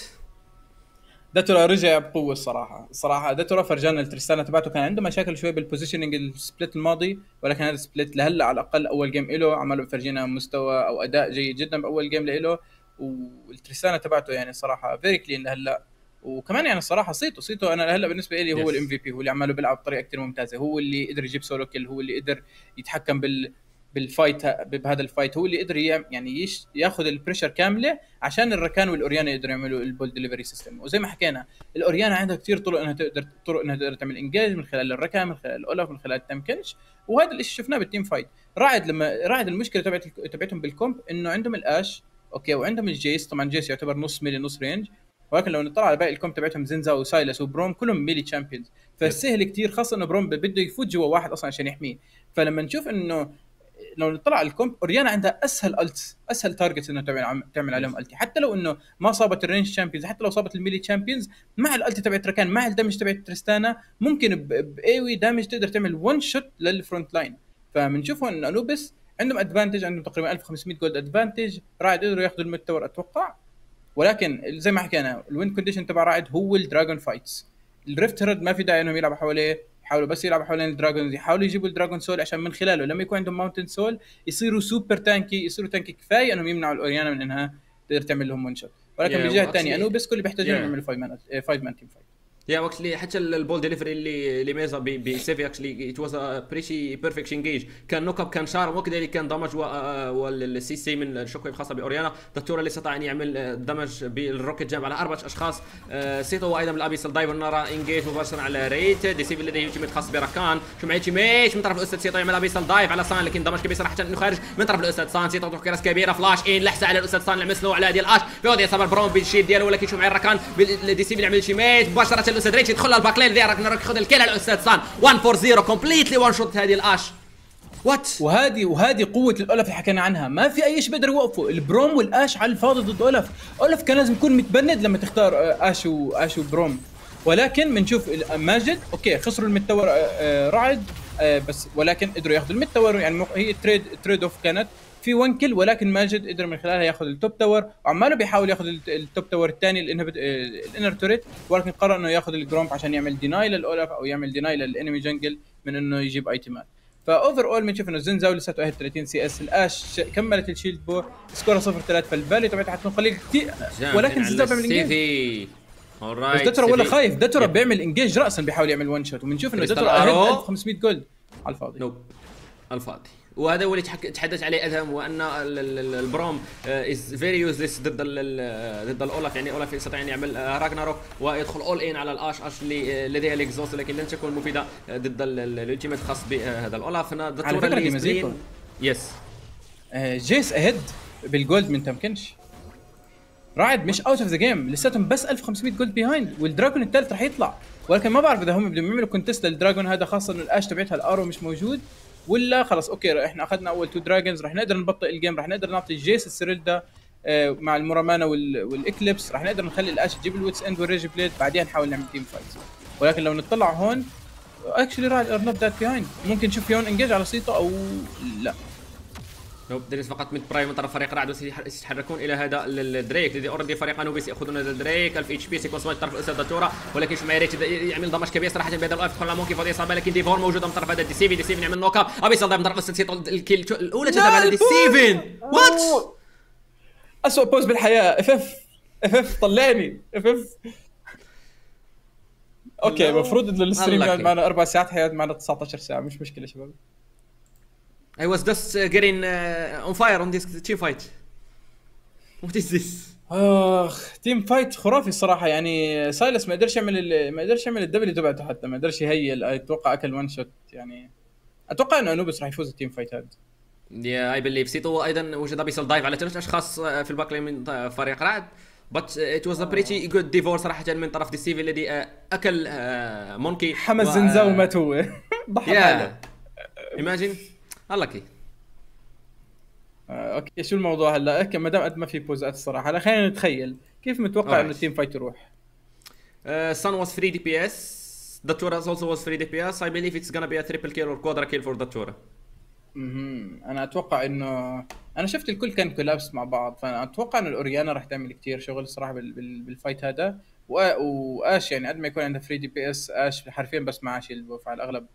[SPEAKER 5] داتورا رجع بقوة الصراحة. الصراحة داتورا فرجانا التريستانا تبعته. كان عنده مشاكل شوي بال positioning ال split الماضي ولكن هذا ال split لهلأ على الأقل أول game له عمله بفرجينا مستوى أو أداء جيد جدا بأول game له والتريستانا تبعته يعني صراحة very clean لهلأ. وكمان يعني الصراحة صيته صيته أنا لهلا بالنسبة لي هو. ال MVP هو اللي عماله بيلعب بطريقة كثير ممتازة هو اللي قدر يجيب solo kill هو اللي قدر يتحكم بال بال fight بهذا ال fight هو اللي قدر يعني يش ياخذ ال pressure كاملة عشان الركان والأوريانا يقدروا يعملوا ال ball delivery system وزي ما حكينا الأوريانا عندها كثير طرق إنها تقدر طرق إنها تقدر تعمل engage من خلال الركان من خلال الاولف من خلال التمكنش وهذا الشيء شفناه بال team fight راعد لما راعد المشكلة تبعت تبعتهم بال comp إنه عندهم الاش أوكي وعندهم الجيس طبعا جيس يعتبر نص melee نص range ولكن لو نطلع على باقي ال comp تبعتهم زنزا وسايلس وبروم كلهم melee champions فسهل كثير خاصة إنه بروم بده يفوت جوا واحد أصلا عشان يحميه. فلما نشوف إنه لو نطلع على ال comp أوريانا عندها أسهل ult أسهل targets إنه تعمل عم- تعمل عليهم ulti حتى لو إنه ما صابت ال range champions حتى لو صابت ال melee champions مع ال ulti تبعت ركان مع ال damage تبعت تريستانا ممكن by a way damage تقدر تعمل one shot لل frontline فبنشوف إن أنوبس عندهم advantage عندهم تقريبا 1500 gold advantage راعد قدروا ياخذوا ال mid tower أتوقع. ولكن زي ما حكينا ال win condition تبع راعد هو ال dragon fights ال Rift Herald ما في داعي إنهم يلعبوا حواليه يحاولوا بس يلعبوا حوالين ال dragons يحاولوا يجيبوا ال dragon soul عشان من خلاله. لما يكون عندهم mountain soul يصيروا super tanky يصيروا tanky كفاية إنهم يمنعوا الاوريانا من إنها تقدر تعمل لهم one shot ولكن
[SPEAKER 4] Yeah,
[SPEAKER 5] بالجهة
[SPEAKER 4] well, الثانية
[SPEAKER 5] أنوبس كل اللي بيحتاجون
[SPEAKER 4] Yeah.
[SPEAKER 5] يعملوا 5 man 5 man team fight
[SPEAKER 4] يا وقت اللي حتى ال ball delivery اللي اللي ميزا بسيفي actually it was pretty perfect engage كان knock up كان charm وكذلك كان damage سي من الشوك ويف خاصه بأوريانا. دكتور اللي استطاع ان يعمل آه، دمج بالروكيت جامب على أربع أشخاص. آه، سيتو وأيضا من الابيسال دايفر نرى انجيج مباشرة على ريت. دي سي لديه يوتيوب خاص بركان شو معي؟ ميش من طرف الأستاذ سيتو يعمل ابيسال دايف على سان لكن دمج كبير صراحة. إنه خارج من طرف الأستاذ سان سيتو تروح كراس كبيرة فلاش ان لحسة على الأستاذ سان لمس له على ديال اش بيقعد يصبر برون بالشيت ديالو ولكن شو معي؟ ركان دي سي بيعمل شي ميش مباشرة الأستاذ ريتش يدخل الباك لين ذي راجناروك ياخذ الكيل. على الاستاذ سان 1 4 0 كومبليتلي وان شوت هذه الآش. what
[SPEAKER 5] وهذه وهذه قوة الاولف اللي حكينا عنها. ما في أي شيء بيقدر يوقفه. البروم والآش على الفاضي ضد اولف اولف كان لازم يكون مت banned لما تختار آه، آش واش وبروم. ولكن بنشوف ال- ماجد. أوكي خسروا ال mid tower آه، آه، رعد آه، بس. ولكن قدروا ياخذوا ال mid tower يعني هي trade trade off كانت في one kill ولكن ماجد قدر من خلالها ياخذ ال top tower وعماله بيحاول ياخذ الت- ال top tower الثاني ال inner turret ولكن قرر إنه ياخذ ال Gromp عشان يعمل deny للأولف أو يعمل deny لل enemy jungle من إنه يجيب ايتمات فاوفر اول بنشوف إنه زنزاو لساته أهل 30 سي اس الآش كملت الشيلد بو. سكورها 0 3 فالفاليو تبعتها حتكون قليل كثير ولكن زنزاو بيعمل انجيج بس داتورا ولا. خايف. داتورا
[SPEAKER 4] يب.
[SPEAKER 5] بيعمل انجيج راسا بيحاول يعمل ون شوت وبنشوف
[SPEAKER 4] إنه
[SPEAKER 5] داتورا أهل
[SPEAKER 4] أرو.
[SPEAKER 5] 1500 جولد على الفاضي.
[SPEAKER 4] نوب الفاضي. وهذا هو اللي تحدث عليه ادهم وأن ال- ال- ال- البروم از فيري يوزلس ضد ال- ضد الأولف. يعني اولف يستطيع أن يعمل آه، راجناروك ويدخل اول ان على الاش اش اللي آه، لديها الاكزوست لكن لن تكون مفيدة آه، ضد ال- ال- ال ultimate خاص بهذا الأولف. هنا
[SPEAKER 5] على مزيكا.
[SPEAKER 4] yes
[SPEAKER 5] آه، Jayce ahead بال gold من Tahm Kench. راعد مش out of the game لساتهم بس 1500 gold behind وال dragon الثالث راح يطلع. ولكن ما بعرف إذا هم بدهم يعملوا contest لل dragon هذا خاصة انه ال Ashe تبعتها ال arrow مش موجود. ولا خلص okay إحنا أخذنا أول two dragons راح نقدر نبطئ ال game راح نقدر نعطي Jayce ال Serylda آه، مع ال Muramana وال- وال Eclipse راح نقدر نخلي ال Ashe تجيب ال Wit's End وال Rageblade بعدين نحاول نعمل team fight ولكن لو نطلع هون اكشلي راعد ار نوت ذات بيهايند ممكن نشوف يون انجيج على سيطة أو لا.
[SPEAKER 4] دريس فقط من برايم من طرف فريق رعد يتحركون إلى هذا ال- الدريك الذي اوريدي فريق انوبيس ياخذون هذا الدريك 1000 اتش بي سيكونس من طرف الاستاذ داتورا ولكن شو ما يريد يعمل دمج كبير صراحة بهذا الاوف يدخل على مونكي فاضي إصابة. لكن ديفور موجودة من طرف هذا دي سيفن. دي سيفن يعمل نوك اب ابي يصل من طرف الاستاذ سيطو الكيل الأولى تذهب على دي سيفن. وات
[SPEAKER 5] اسوء بوز بالحياة. اف اف FF طلعني. FF
[SPEAKER 4] okay.
[SPEAKER 5] المفروض انه ال
[SPEAKER 4] stream.
[SPEAKER 5] يقعد معنا أربع ساعات حيقعد معنا 19 ساعة. مش مشكلة شباب.
[SPEAKER 4] I was just uh, getting uh, on fire on this team fight. What is this?
[SPEAKER 5] آخ team fight خرافي الصراحة. يعني Sylas ما قدرش يعمل ما قدرش يعمل ال W تبعته حتى. ما قدرش ي heal. أتوقع أكل one shot يعني أتوقع انه أنوبس راح يفوز ال team fight هذا.
[SPEAKER 4] Yeah, I believe سيتو أيضا وجد Abyssal Dive على ثلاث أشخاص آه، في ال back من فريق رعد but uh, it was a pretty good devour صراحة من طرف دي سيفي الذي آه، أكل
[SPEAKER 5] Monkey
[SPEAKER 4] و-
[SPEAKER 5] Xin Zhao ومات هو ضحى حاله
[SPEAKER 4] Imagine. Unlucky.
[SPEAKER 5] آه، okay شو الموضوع هلا okay ما دام قد ما في pauseات الصراحة هلا خلينا نتخيل كيف متوقع.
[SPEAKER 4] إنه
[SPEAKER 5] ال team fight يروح
[SPEAKER 4] Uh, Sun was free DPS. Datura also was free DPS. I believe it's gonna be a triple kill or quadra kill for Datura.
[SPEAKER 5] مهم. أنا أتوقع إنه أنا شفت الكل كان collapse مع بعض فأنا أتوقع إنه ال Orianna راح تعمل كتير شغل الصراحه بال... بال... بال fight هذا و... و Ashe يعني قد ما يكون عنده free DPS Ashe حرفيا بس معاه shield فعلى الأغلب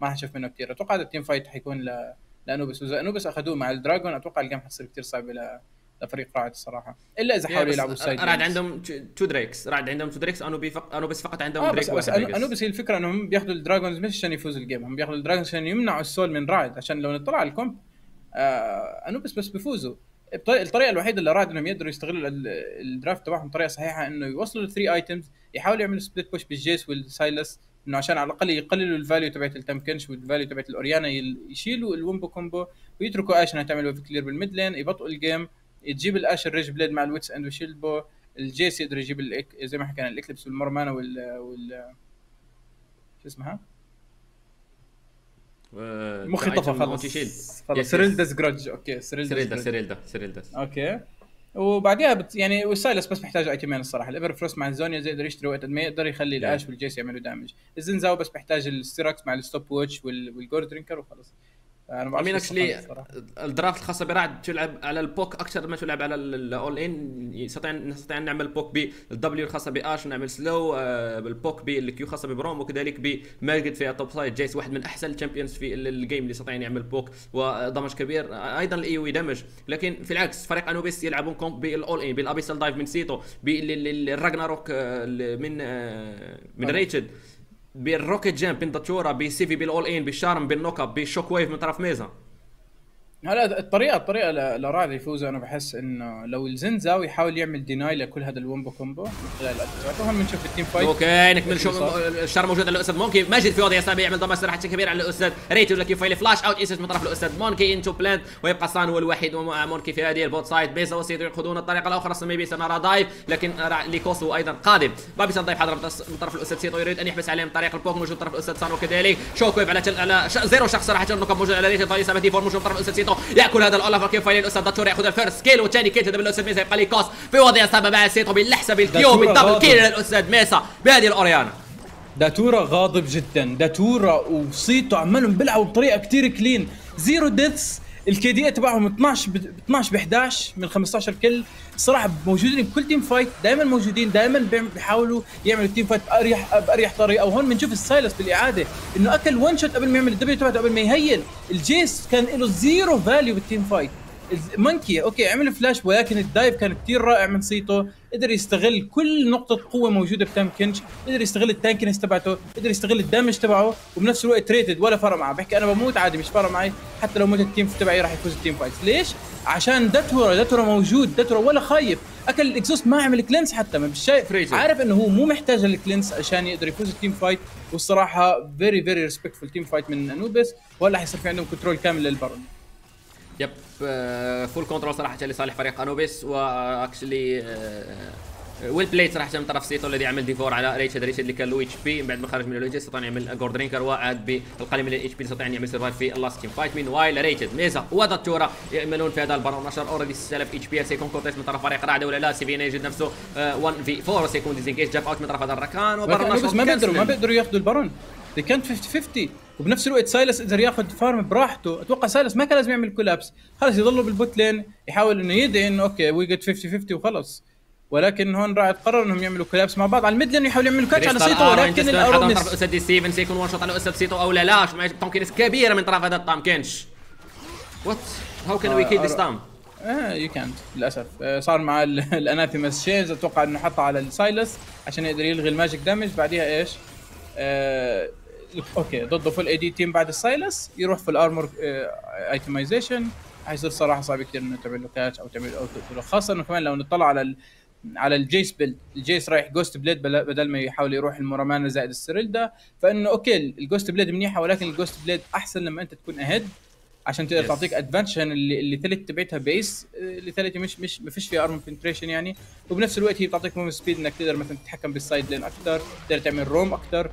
[SPEAKER 5] ما راح نشوف منه كتير. أتوقع هذا ال team fight حيكون ل... لأنوبس. وإذا أنوبس أخذوه مع ال dragon أتوقع ال game حتصير كتير صعبه ل... لفريق راعد الصراحة. إلا إذا حاولوا يلعبوا side
[SPEAKER 4] رعد عندهم two drakes رعد عندهم two drakes أنوبي فقط انوبيس فقط عندهم
[SPEAKER 5] آه
[SPEAKER 4] دريك
[SPEAKER 5] بس, بس. أنوبس هي الفكرة إنهم بياخذوا ال dragons مش عشان يفوزوا ال game. هم بياخذوا ال dragons عشان يمنعوا ال soul من راعد عشان لو نطلع على ال comp آه أنوبس بس بيفوزوا. الطريقة الوحيدة اللي راعد إنهم يقدروا يستغلوا ال- ال draft تبعهم بطريقة صحيحة إنه يوصلوا ال three items يحاولوا يعملوا split push بال Jayce وال Sylas. إنه عشان على الأقل يقللوا الفاليو تبعت التمكنش والفاليو تبعت الأوريانا يل- يشيلوا ال wombo combo ويتركوا Ashe إنها تعمل wave clear بال mid lane يبطئوا الجيم تجيب الاش الريج بليد مع الويتس اند وشيلد بو الجيس يقدر يجيب الإك... زي ما حكينا ال Eclipse وال Muramana وال وال شو اسمها؟
[SPEAKER 4] آه،
[SPEAKER 5] مخي طفى خلص. خلص
[SPEAKER 4] Yes,
[SPEAKER 5] Serylda's Grudge
[SPEAKER 4] okay
[SPEAKER 5] Grudge
[SPEAKER 4] Serylda Serylda
[SPEAKER 5] okay. وبعديها بت... يعني وال Sylas بس محتاج itemين الصراحة. ال Everfrost مع ال Zhonya's يقدر يشتري وقت ما يقدر يخلي. الاش والجيس يعملوا دامج الزنزاو بس محتاج ال Sterak's مع ال stopwatch وال... وال Goredrinker وخلص أنا ما شو
[SPEAKER 4] actually.
[SPEAKER 5] ال
[SPEAKER 4] draft الخاصة برعد تلعب على ال poke أكثر ما تلعب على ال all in يستطيع نستطيع أن نعمل poke بال W الخاصه ب Ashe ونعمل slow آه، بال poke بال Q خاصة ب Braum وكذلك بماجد في ال top side Jayce واحد من أحسن ال champions في ال- ال game اللي يستطيع أن يعمل poke و damage كبير آه، أيضا الايو ي damage لكن في العكس فريق انوبيس يلعبون comp بال all in بال Abyssal Dive من سيتو بال Ragnarok من آه، من ريتشد بال Rocket Jump من داتشورا بسيفي بال all in بال charm بال knock up بال shockwave من طرف ميزا
[SPEAKER 5] هلا الطريقة الطريقة لراعد يفوز أنا بحس إنه لو ال Xin Zhao يحاول يعمل deny لكل هذا ال wombo combo من خلال الاتاكات وهم بنشوف التيم فايت
[SPEAKER 4] أوكي نكمل شو. الشر موجود على الأستاذ مونكي. ماجد في وضع يسار يعمل ضمه صراحة كبير على الأستاذ. ريت ولا كيف يلي فلاش اوت ايسس من طرف الأستاذ مونكي انتو بلانت ويبقى صان هو الوحيد ومع مونكي في هذه البوت سايد بيسا وسيط ياخذون الطريقة الأخرى. سمي سنرى دايف لكن ليكوسو أيضا قادم. بابي سان دايف حضر من طرف الأستاذ سيتو يريد أن يحبس عليه من طريق البوك موجود من طرف الأستاذ سانو كذلك شوك ويف على. على. زيرو شخص صراحة موجود على ريت. سابتي فور موجود من طرف الأستاذ سيتو يأكل هذا الاولف كيف يلي الاستاذ داتوري يأخذ الفيرست كيل والثاني كيل تدبل الاستاذ ميسا يبقى ليكوس في وضع سابع مع سيتو باللحسة بال
[SPEAKER 5] Q
[SPEAKER 4] بال
[SPEAKER 5] double.
[SPEAKER 4] kill للأستاذ ميسا بهذه ال Orianna
[SPEAKER 5] داتورا غاضب جدا. داتورا وصيتو عمالهم بيلعبوا بطريقة كتير clean. zero deaths ال KD تبعهم 12 ب 12 ب 11 من 15 kill صراحة موجودين بكل team fight دائما موجودين دائما بيحاولوا يعملوا team fight باريح بأريح طريقة. وهون بنشوف ال Sylas بالإعادة إنه أكل one shot قبل ما يعمل ال W تبعته قبل ما ي heal ال Jayce كان له zero value بال team fight Monkey okay عمل فلاش ولكن ال dive كان كتير رائع من سيتو قدر يستغل كل نقطة قوة موجودة ب Tahm Kench. قدر يستغل ال tankiness تبعته. قدر يستغل ال damage تبعه. وبنفس الوقت traded ولا فرق معه. بحكي أنا بموت عادي مش فارق معي. حتى لو مت ال team تبعي راح يفوز ال team fights ليش؟ عشان داتورا. داتورا موجود. داتورا ولا خايف. أكل ال exhaust ما عمل cleanse حتى ما مش شايف. عارف إنه هو مو محتاج ال cleanse عشان يقدر يفوز ال team fight والصراحة very very respectful team fight من انوبيس ولا حيصير في عندهم كنترول كامل للبرن
[SPEAKER 4] يب فول كنترول صراحة لصالح فريق أنوبيس واكشلي ويل بلاي صراحة من طرف سيتو الذي عمل ديفور على ريتشارد ريتشارد اللي كان له اتش بي من بعد ما خرج من الوجه استطاع أن يعمل جورد رينكر وعاد بالقليل من الاتش بي استطاع أن يعمل سرفايف في اللاست تيم. فايت مين وايل ريتشارد ميزا وداتورا يعملون في هذا البرون نشر. اوريدي سلف اتش بي سيكون كورتيس من طرف فريق رعد ولا لا سيفينا يجد نفسه 1 في 4 سيكون ديزنجيج جاب اوت من طرف هذا الركان نشر
[SPEAKER 5] ما بيقدروا ما. بيقدروا ياخذوا البارون دي كانت 50 50 وبنفس الوقت سايلس قدر ياخذ farm براحته أتوقع سايلس ما كان لازم يعمل collapse خلص يضلوا بال bot lane يحاول إنه يدعي إنه okay we get 50 50 وخلص ولكن هون راعد قرر إنهم يعملوا collapse مع بعض. على ال mid lane يحاولوا يعملوا catch على سيتو ولكن
[SPEAKER 4] ال arrow
[SPEAKER 5] miss
[SPEAKER 4] أسد دي سيكون one shot على أسد سيتو أو لا لا مع tankiness كبيرة من طرف هذا ال Tahm Kench what how can we kill this
[SPEAKER 5] Tahm آه يو كانت للأسف. آه صار مع ال Anathema's Chains أتوقع إنه حطها على السايلس عشان يقدر يلغي ال magic damage بعديها إيش؟ آه okay ضده full AD team بعد السايلس يروح في ال armor itemization حيصير صراحة صعب كثير إنه تعمل له catch أو تعمل أو تقتله خاصة إنه كمان لو نطلع على ال على ال Jayce build الجيس رايح Ghostblade بل- بدل ما يحاول يروح المورامانا زائد ال Serylda فإنه okay ال Ghostblade منيحة ولكن ال Ghostblade أحسن لما أنت تكون ahead عشان تقدر
[SPEAKER 4] Yes.
[SPEAKER 5] تعطيك advantage اللي اللي ثالث تبعتها بيس اللي ثالث مش مش ما فيش فيها armor penetration يعني. وبنفس الوقت هي بتعطيك move speed إنك تقدر مثلا تتحكم بال side lane أكثر تقدر تعمل roam أكثر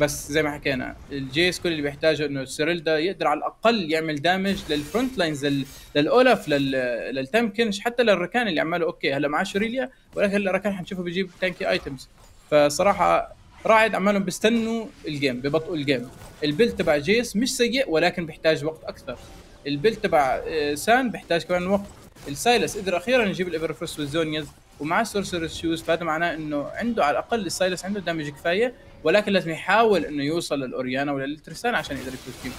[SPEAKER 5] بس زي ما حكينا الجيس كل اللي بيحتاجه إنه السيريلدا يقدر على الأقل يعمل damage لل front lines لل... للأولف لل... لل Tahm Kench حتى للركان اللي عماله. okay هلا معاه Shurelya ولكن الركان حنشوفه بيجيب tanky items فصراحة راعد عمالهم بيستنوا ال game ببطئوا ال game ال build تبع جيس مش سيء ولكن بيحتاج وقت أكثر. ال build تبع آه، Xin بيحتاج كمان وقت. السايلس قدر أخيرا يجيب الايفرفروست والزونياز ومع سورسر شوز فهذا معناه إنه عنده على الأقل السايلس عنده دامج كفاية. ولكن لازم يحاول إنه يوصل للأوريانا ولا للترسان عشان يقدر يفوز فيهم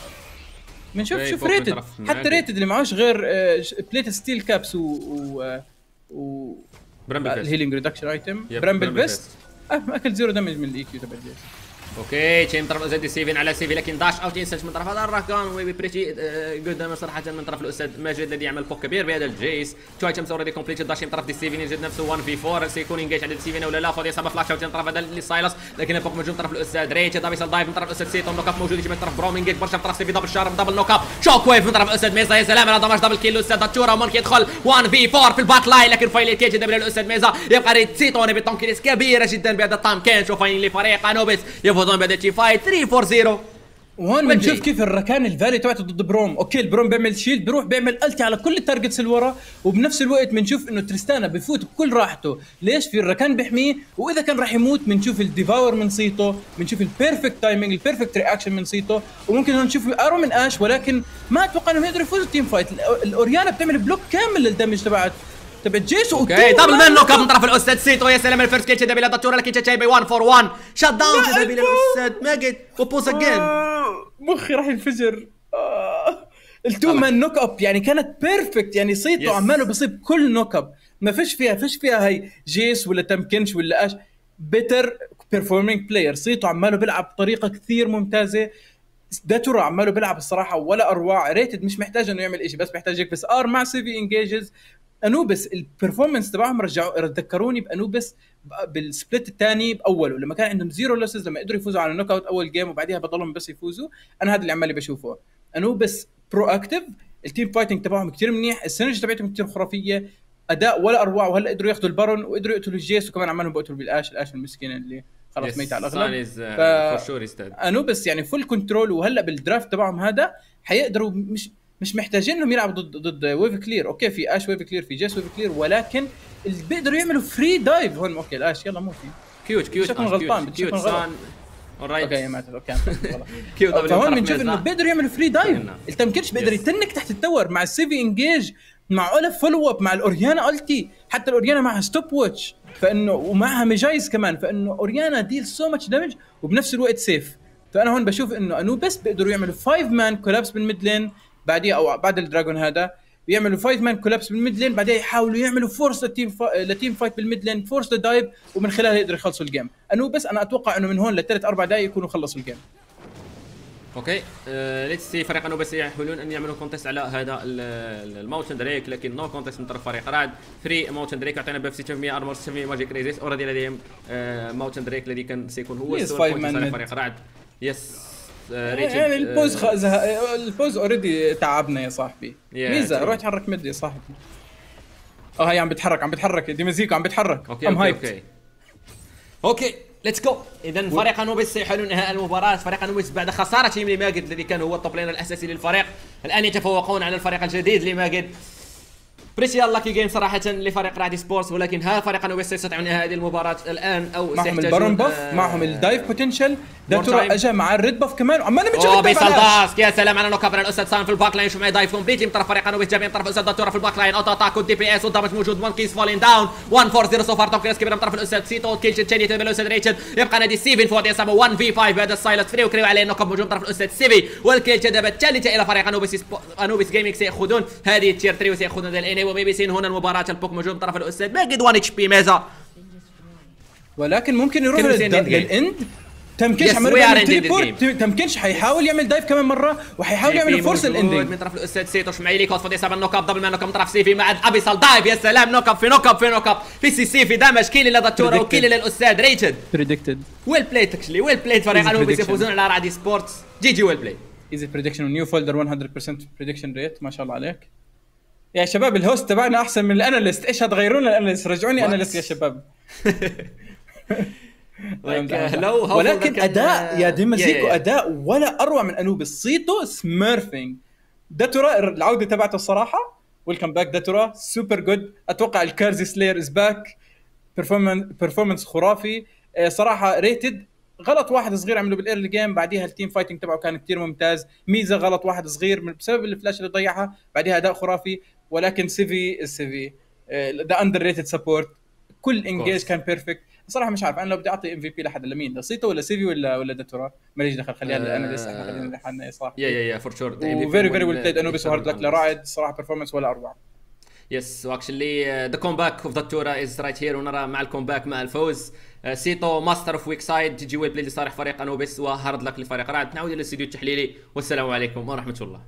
[SPEAKER 5] بنشوف شوف ريتد. حتى. ريتد اللي معوش غير بليت ستيل كابس و و و
[SPEAKER 4] برامبل.
[SPEAKER 5] الهيلينج ريدكشن ايتم برامبل آه، أكل زيرو دامج من الاي كيو تبع الجيش
[SPEAKER 4] أوكي تشين من طرف الاستاذ سيفين على سيفي لكن داش اوت انسنس من طرف هذا الركان وي بريتي جود صراحة من طرف الاستاذ ماجد الذي يعمل بوك كبير بهذا الجيس تو ايتمز اوريدي كومبليت داش من طرف دي سيفين يجد نفسه 1 في 4 سيكون انجيج على سيفين ولا لا فاضي يسحب فلاش اوت من طرف هذا لسايلس لكن البوك موجود من طرف الاستاذ ريتش دابي دايف من طرف الاستاذ سيتو نوك اب موجود من طرف بروم انجيج برشا من طرف سيفي دبل شارم دبل نوك اب شوك ويف من طرف الاستاذ ميزا يا سلام على دمج دبل كيلو الاستاذ داتشورا ومونكي يدخل 1 في 4 في الباك لاين لكن فاينلي كيج دبل الاستاذ ميزا يبقى ريت سيتو بتونكينيس كبيره جدا بهذا الطعم كان شوف فريق انوبيس يفوزون بهذا ال team fight 3 4 0
[SPEAKER 5] وهون. بنشوف كيف الركان الفالي تبعته ضد بروم. okay البروم بيعمل shield بيروح بيعمل ulti على كل ال targets اللي ورا. وبنفس الوقت بنشوف إنه تريستانا بفوت بكل راحته. ليش؟ في الركان بيحميه. وإذا كان راح يموت بنشوف ال Devour من سيتو. بنشوف ال perfect timing ال perfect reaction من سيتو. وممكن هون نشوف arrow من Ashe ولكن ما أتوقع انهم يقدروا يفوزوا ال team fight الأوريانا بتعمل block كامل لل damage تبعت. تبعت جيسو
[SPEAKER 4] okay double man knock من طرف الأستاذ سيتو. يا سلام الفيرست كيتش دبي لدكتور لكن جاي ب 1 فور 1 شت داون دبي للاستاذ ماجد. وبوز اجين
[SPEAKER 5] آه، مخي راح ينفجر. التو مان نوك اب يعني كانت بيرفكت يعني
[SPEAKER 4] Yes.
[SPEAKER 5] عماله بصيب كل نوك اب ما فيش فيها فيش فيها هي جيس ولا تمكنش ولا أش. بيتر بيرفورمينج بلاير صيته عماله بيلعب بطريقة كثير ممتازة. داتورا عماله بيلعب الصراحة ولا أروع. ريتد مش محتاج إنه يعمل شيء بس محتاج يكبس. ار مع سيفي انجيجز انوبس ال performance تبعهم رجعوا ذكروني بأنوبس بال split الثاني بأوله لما كان عندهم zero losses لما قدروا يفوزوا على Knockout أول game وبعديها بضلهم بس يفوزوا أنا هذا اللي عمالي بشوفه. أنوبس proactive ال team fighting تبعهم كثير منيح ال synergy تبعتهم كثير خرافية أداء ولا أروع وهلا قدروا ياخذوا البارون وقدروا يقتلوا الجيس وكمان عمالهم بيقتلوا بالاش الآش المسكين اللي خلاص ميت على الأغلب. ف-
[SPEAKER 4] sure يستاهل.
[SPEAKER 5] أنوبس يعني full control وهلا بال draft تبعهم هذا حيقدروا مش مش محتاجين انهم يلعبوا ضد ضد wave clear. okay في آش wave clear في جيس wave clear ولكن اللي بيقدروا يعملوا free dive هون okay الآش يلا موتي
[SPEAKER 4] cute cute
[SPEAKER 5] شكله غلطان، cute.
[SPEAKER 4] سان alright
[SPEAKER 5] okay يا معتز okay غلط.
[SPEAKER 4] cute double
[SPEAKER 5] فهون بنشوف
[SPEAKER 4] إنه.
[SPEAKER 5] بيقدروا يعملوا free
[SPEAKER 4] dive.
[SPEAKER 5] التمكنش بيقدر.
[SPEAKER 4] ي
[SPEAKER 5] tank تحت ال tower مع السيفي engage مع أولف follow up مع الأوريانا ulti. حتى الأوريانا معها stopwatch فإنه ومعها Mejai's كمان. فإنه أوريانا deal so much damage وبنفس الوقت safe فأنا هون بشوف إنه انوبس بيقدروا يعملوا 5 man collapse بال mid lane بعديها أو بعد ال dragon هذا بيعملوا 5 man collapse بال mid lane بعدين يحاولوا يعملوا فورس لتيم فا... لتيم فايت بالميد لين فورس لدايف ومن خلالها يقدروا يخلصوا ال game انوبس أنا أتوقع إنه من هون لثلاث أربع دقائق يكونوا خلصوا ال
[SPEAKER 4] game okay. let's see فريق انوبس يحاولون أن يعملوا contest على هذا ال mountain drake لكن no contest من طرف فريق رعد. 3 mountain drake يعطينا buff 600 armor 600 magic resist already لديهم موتن دريك الذي كان سيكون هو
[SPEAKER 5] mid.
[SPEAKER 4] فريق رعد. يس
[SPEAKER 5] يعني البوز خ... زه... البوز اوريدي تعبنا يا صاحبي.
[SPEAKER 4] Yeah, ميزة.
[SPEAKER 5] روح اتحرك مد يا صاحبي. آه هي عم بتحرك عم بتحرك. دي مزيكا عم بتحرك.
[SPEAKER 4] أوكي
[SPEAKER 5] أوكي
[SPEAKER 4] أوكي. أوكي ليتس جو اذا فريق أنوبيس سيحلون انهاء المباراة. فريق أنوبيس بعد خسارة تيم لماجد الذي كان هو التوب الأساسي للفريق. الآن يتفوقون على الفريق الجديد لماجد. بريسيال لاكي جيم صراحة لفريق رعد سبورتس ولكن هذا فريق سيستطيع انهاء هذه المباراة الآن أو
[SPEAKER 5] معهم البارون باف
[SPEAKER 4] آه،
[SPEAKER 5] معهم الدايف بوتنشل ده ترى. اجى مع الريد باف كمان. الدايف
[SPEAKER 4] بيصل
[SPEAKER 5] على الأش.
[SPEAKER 4] داسك يا سلام على نوك اب الاستاذ سان في الباك لاين شو معي دايف كومبليتلي من طرف فريق انوبيس جايبين من طرف الأستاذ داتورا في الباك لاين أوتو أتاك والدي بي إس والدمج موجود. وان كيس فولين داون 1 4 0 سو فار توب كيس كبير من طرف الأستاذ سيتو كيل تشيني تبع الاستاذ ريتشارد يبقى نادي ستيفن فورد يسمى 1 في 5 بعد السايلنس فري وكريو عليه نوك اب موجود من طرف الأستاذ سيفي والكيل الثالثه إلى فريق انوبيس انوبيس جيمنج سيأخذون هذه التير 3 وسيأخذون هذا الاني وميبي سين هنا المباراة البوك موجود من طرف الأستاذ ماجد 1 اتش بي ميزا
[SPEAKER 5] ولكن ممكن يروح. للإند. تمكنش
[SPEAKER 4] Yes, this
[SPEAKER 5] تليبورت. تمكنش حيحاول يعمل دايف كمان مرة وحيحاول يعمل فورس الاندنج
[SPEAKER 4] من طرف الأستاذ سيتو شمعيلي. كوت فودي سبع نوك اب دبل مان نوك اب من طرف سيفي مع ابيسال دايف يا سلام نوك اب في نوك اب في نوك اب في سي سي في دمج. كيلي لداتورا. وكيلي للأستاذ. ريتشارد
[SPEAKER 5] بريدكتد
[SPEAKER 4] ويل بلايد اكشلي ويل بلايد فريق انوبيس. يفوزون على رعدي سبورتس. جي جي ويل بلايد
[SPEAKER 5] ايزي بريدكشن ونيو فولدر 100% بريدكشن ريت ما شاء الله عليك. يا شباب الهوست تبعنا أحسن من الاناليست إيش هتغيرون الاناليست رجعوني? اناليست يا شباب.
[SPEAKER 4] هو
[SPEAKER 5] ولكن أداء يا ديمازيكو أداء ولا أروع من انوبيس صيته smurfing داتورا العودة تبعته الصراحة. welcome back داتورا super good أتوقع ال crazy slayer is back performance خرافي. آه، صراحة ريتد غلط واحد صغير عمله بال early game بعديها ال team fighting تبعه كان كتير ممتاز. ميزة غلط واحد صغير من- بسبب الفلاش اللي ضيعها. بعديها أداء خرافي. ولكن سيفي سيفي the underrated support كل
[SPEAKER 4] engage.
[SPEAKER 5] كان perfect صراحة مش عارف أنا لو بدي أعطي MVP لحد لمين؟ لصيتو ولا سيفي ولا ولا داتورا ماليش دخل خليها
[SPEAKER 4] آه،
[SPEAKER 5] لل analyst إحنا خلينا لحالنا يا صاحبي
[SPEAKER 4] يا يا يا for sure
[SPEAKER 5] و very very well played انوبيس و hard luck لرعد صراحة performance ولا أروع.
[SPEAKER 4] yes و actually the comeback of داتورا is right here ونرى مع ال comeback مع الفوز. آه، سيتو master of weak side GG well play لصالح فريق انوبيس و hard luck لفريق رعد نعود إلى الاستديو التحليلي والسلام عليكم ورحمة الله.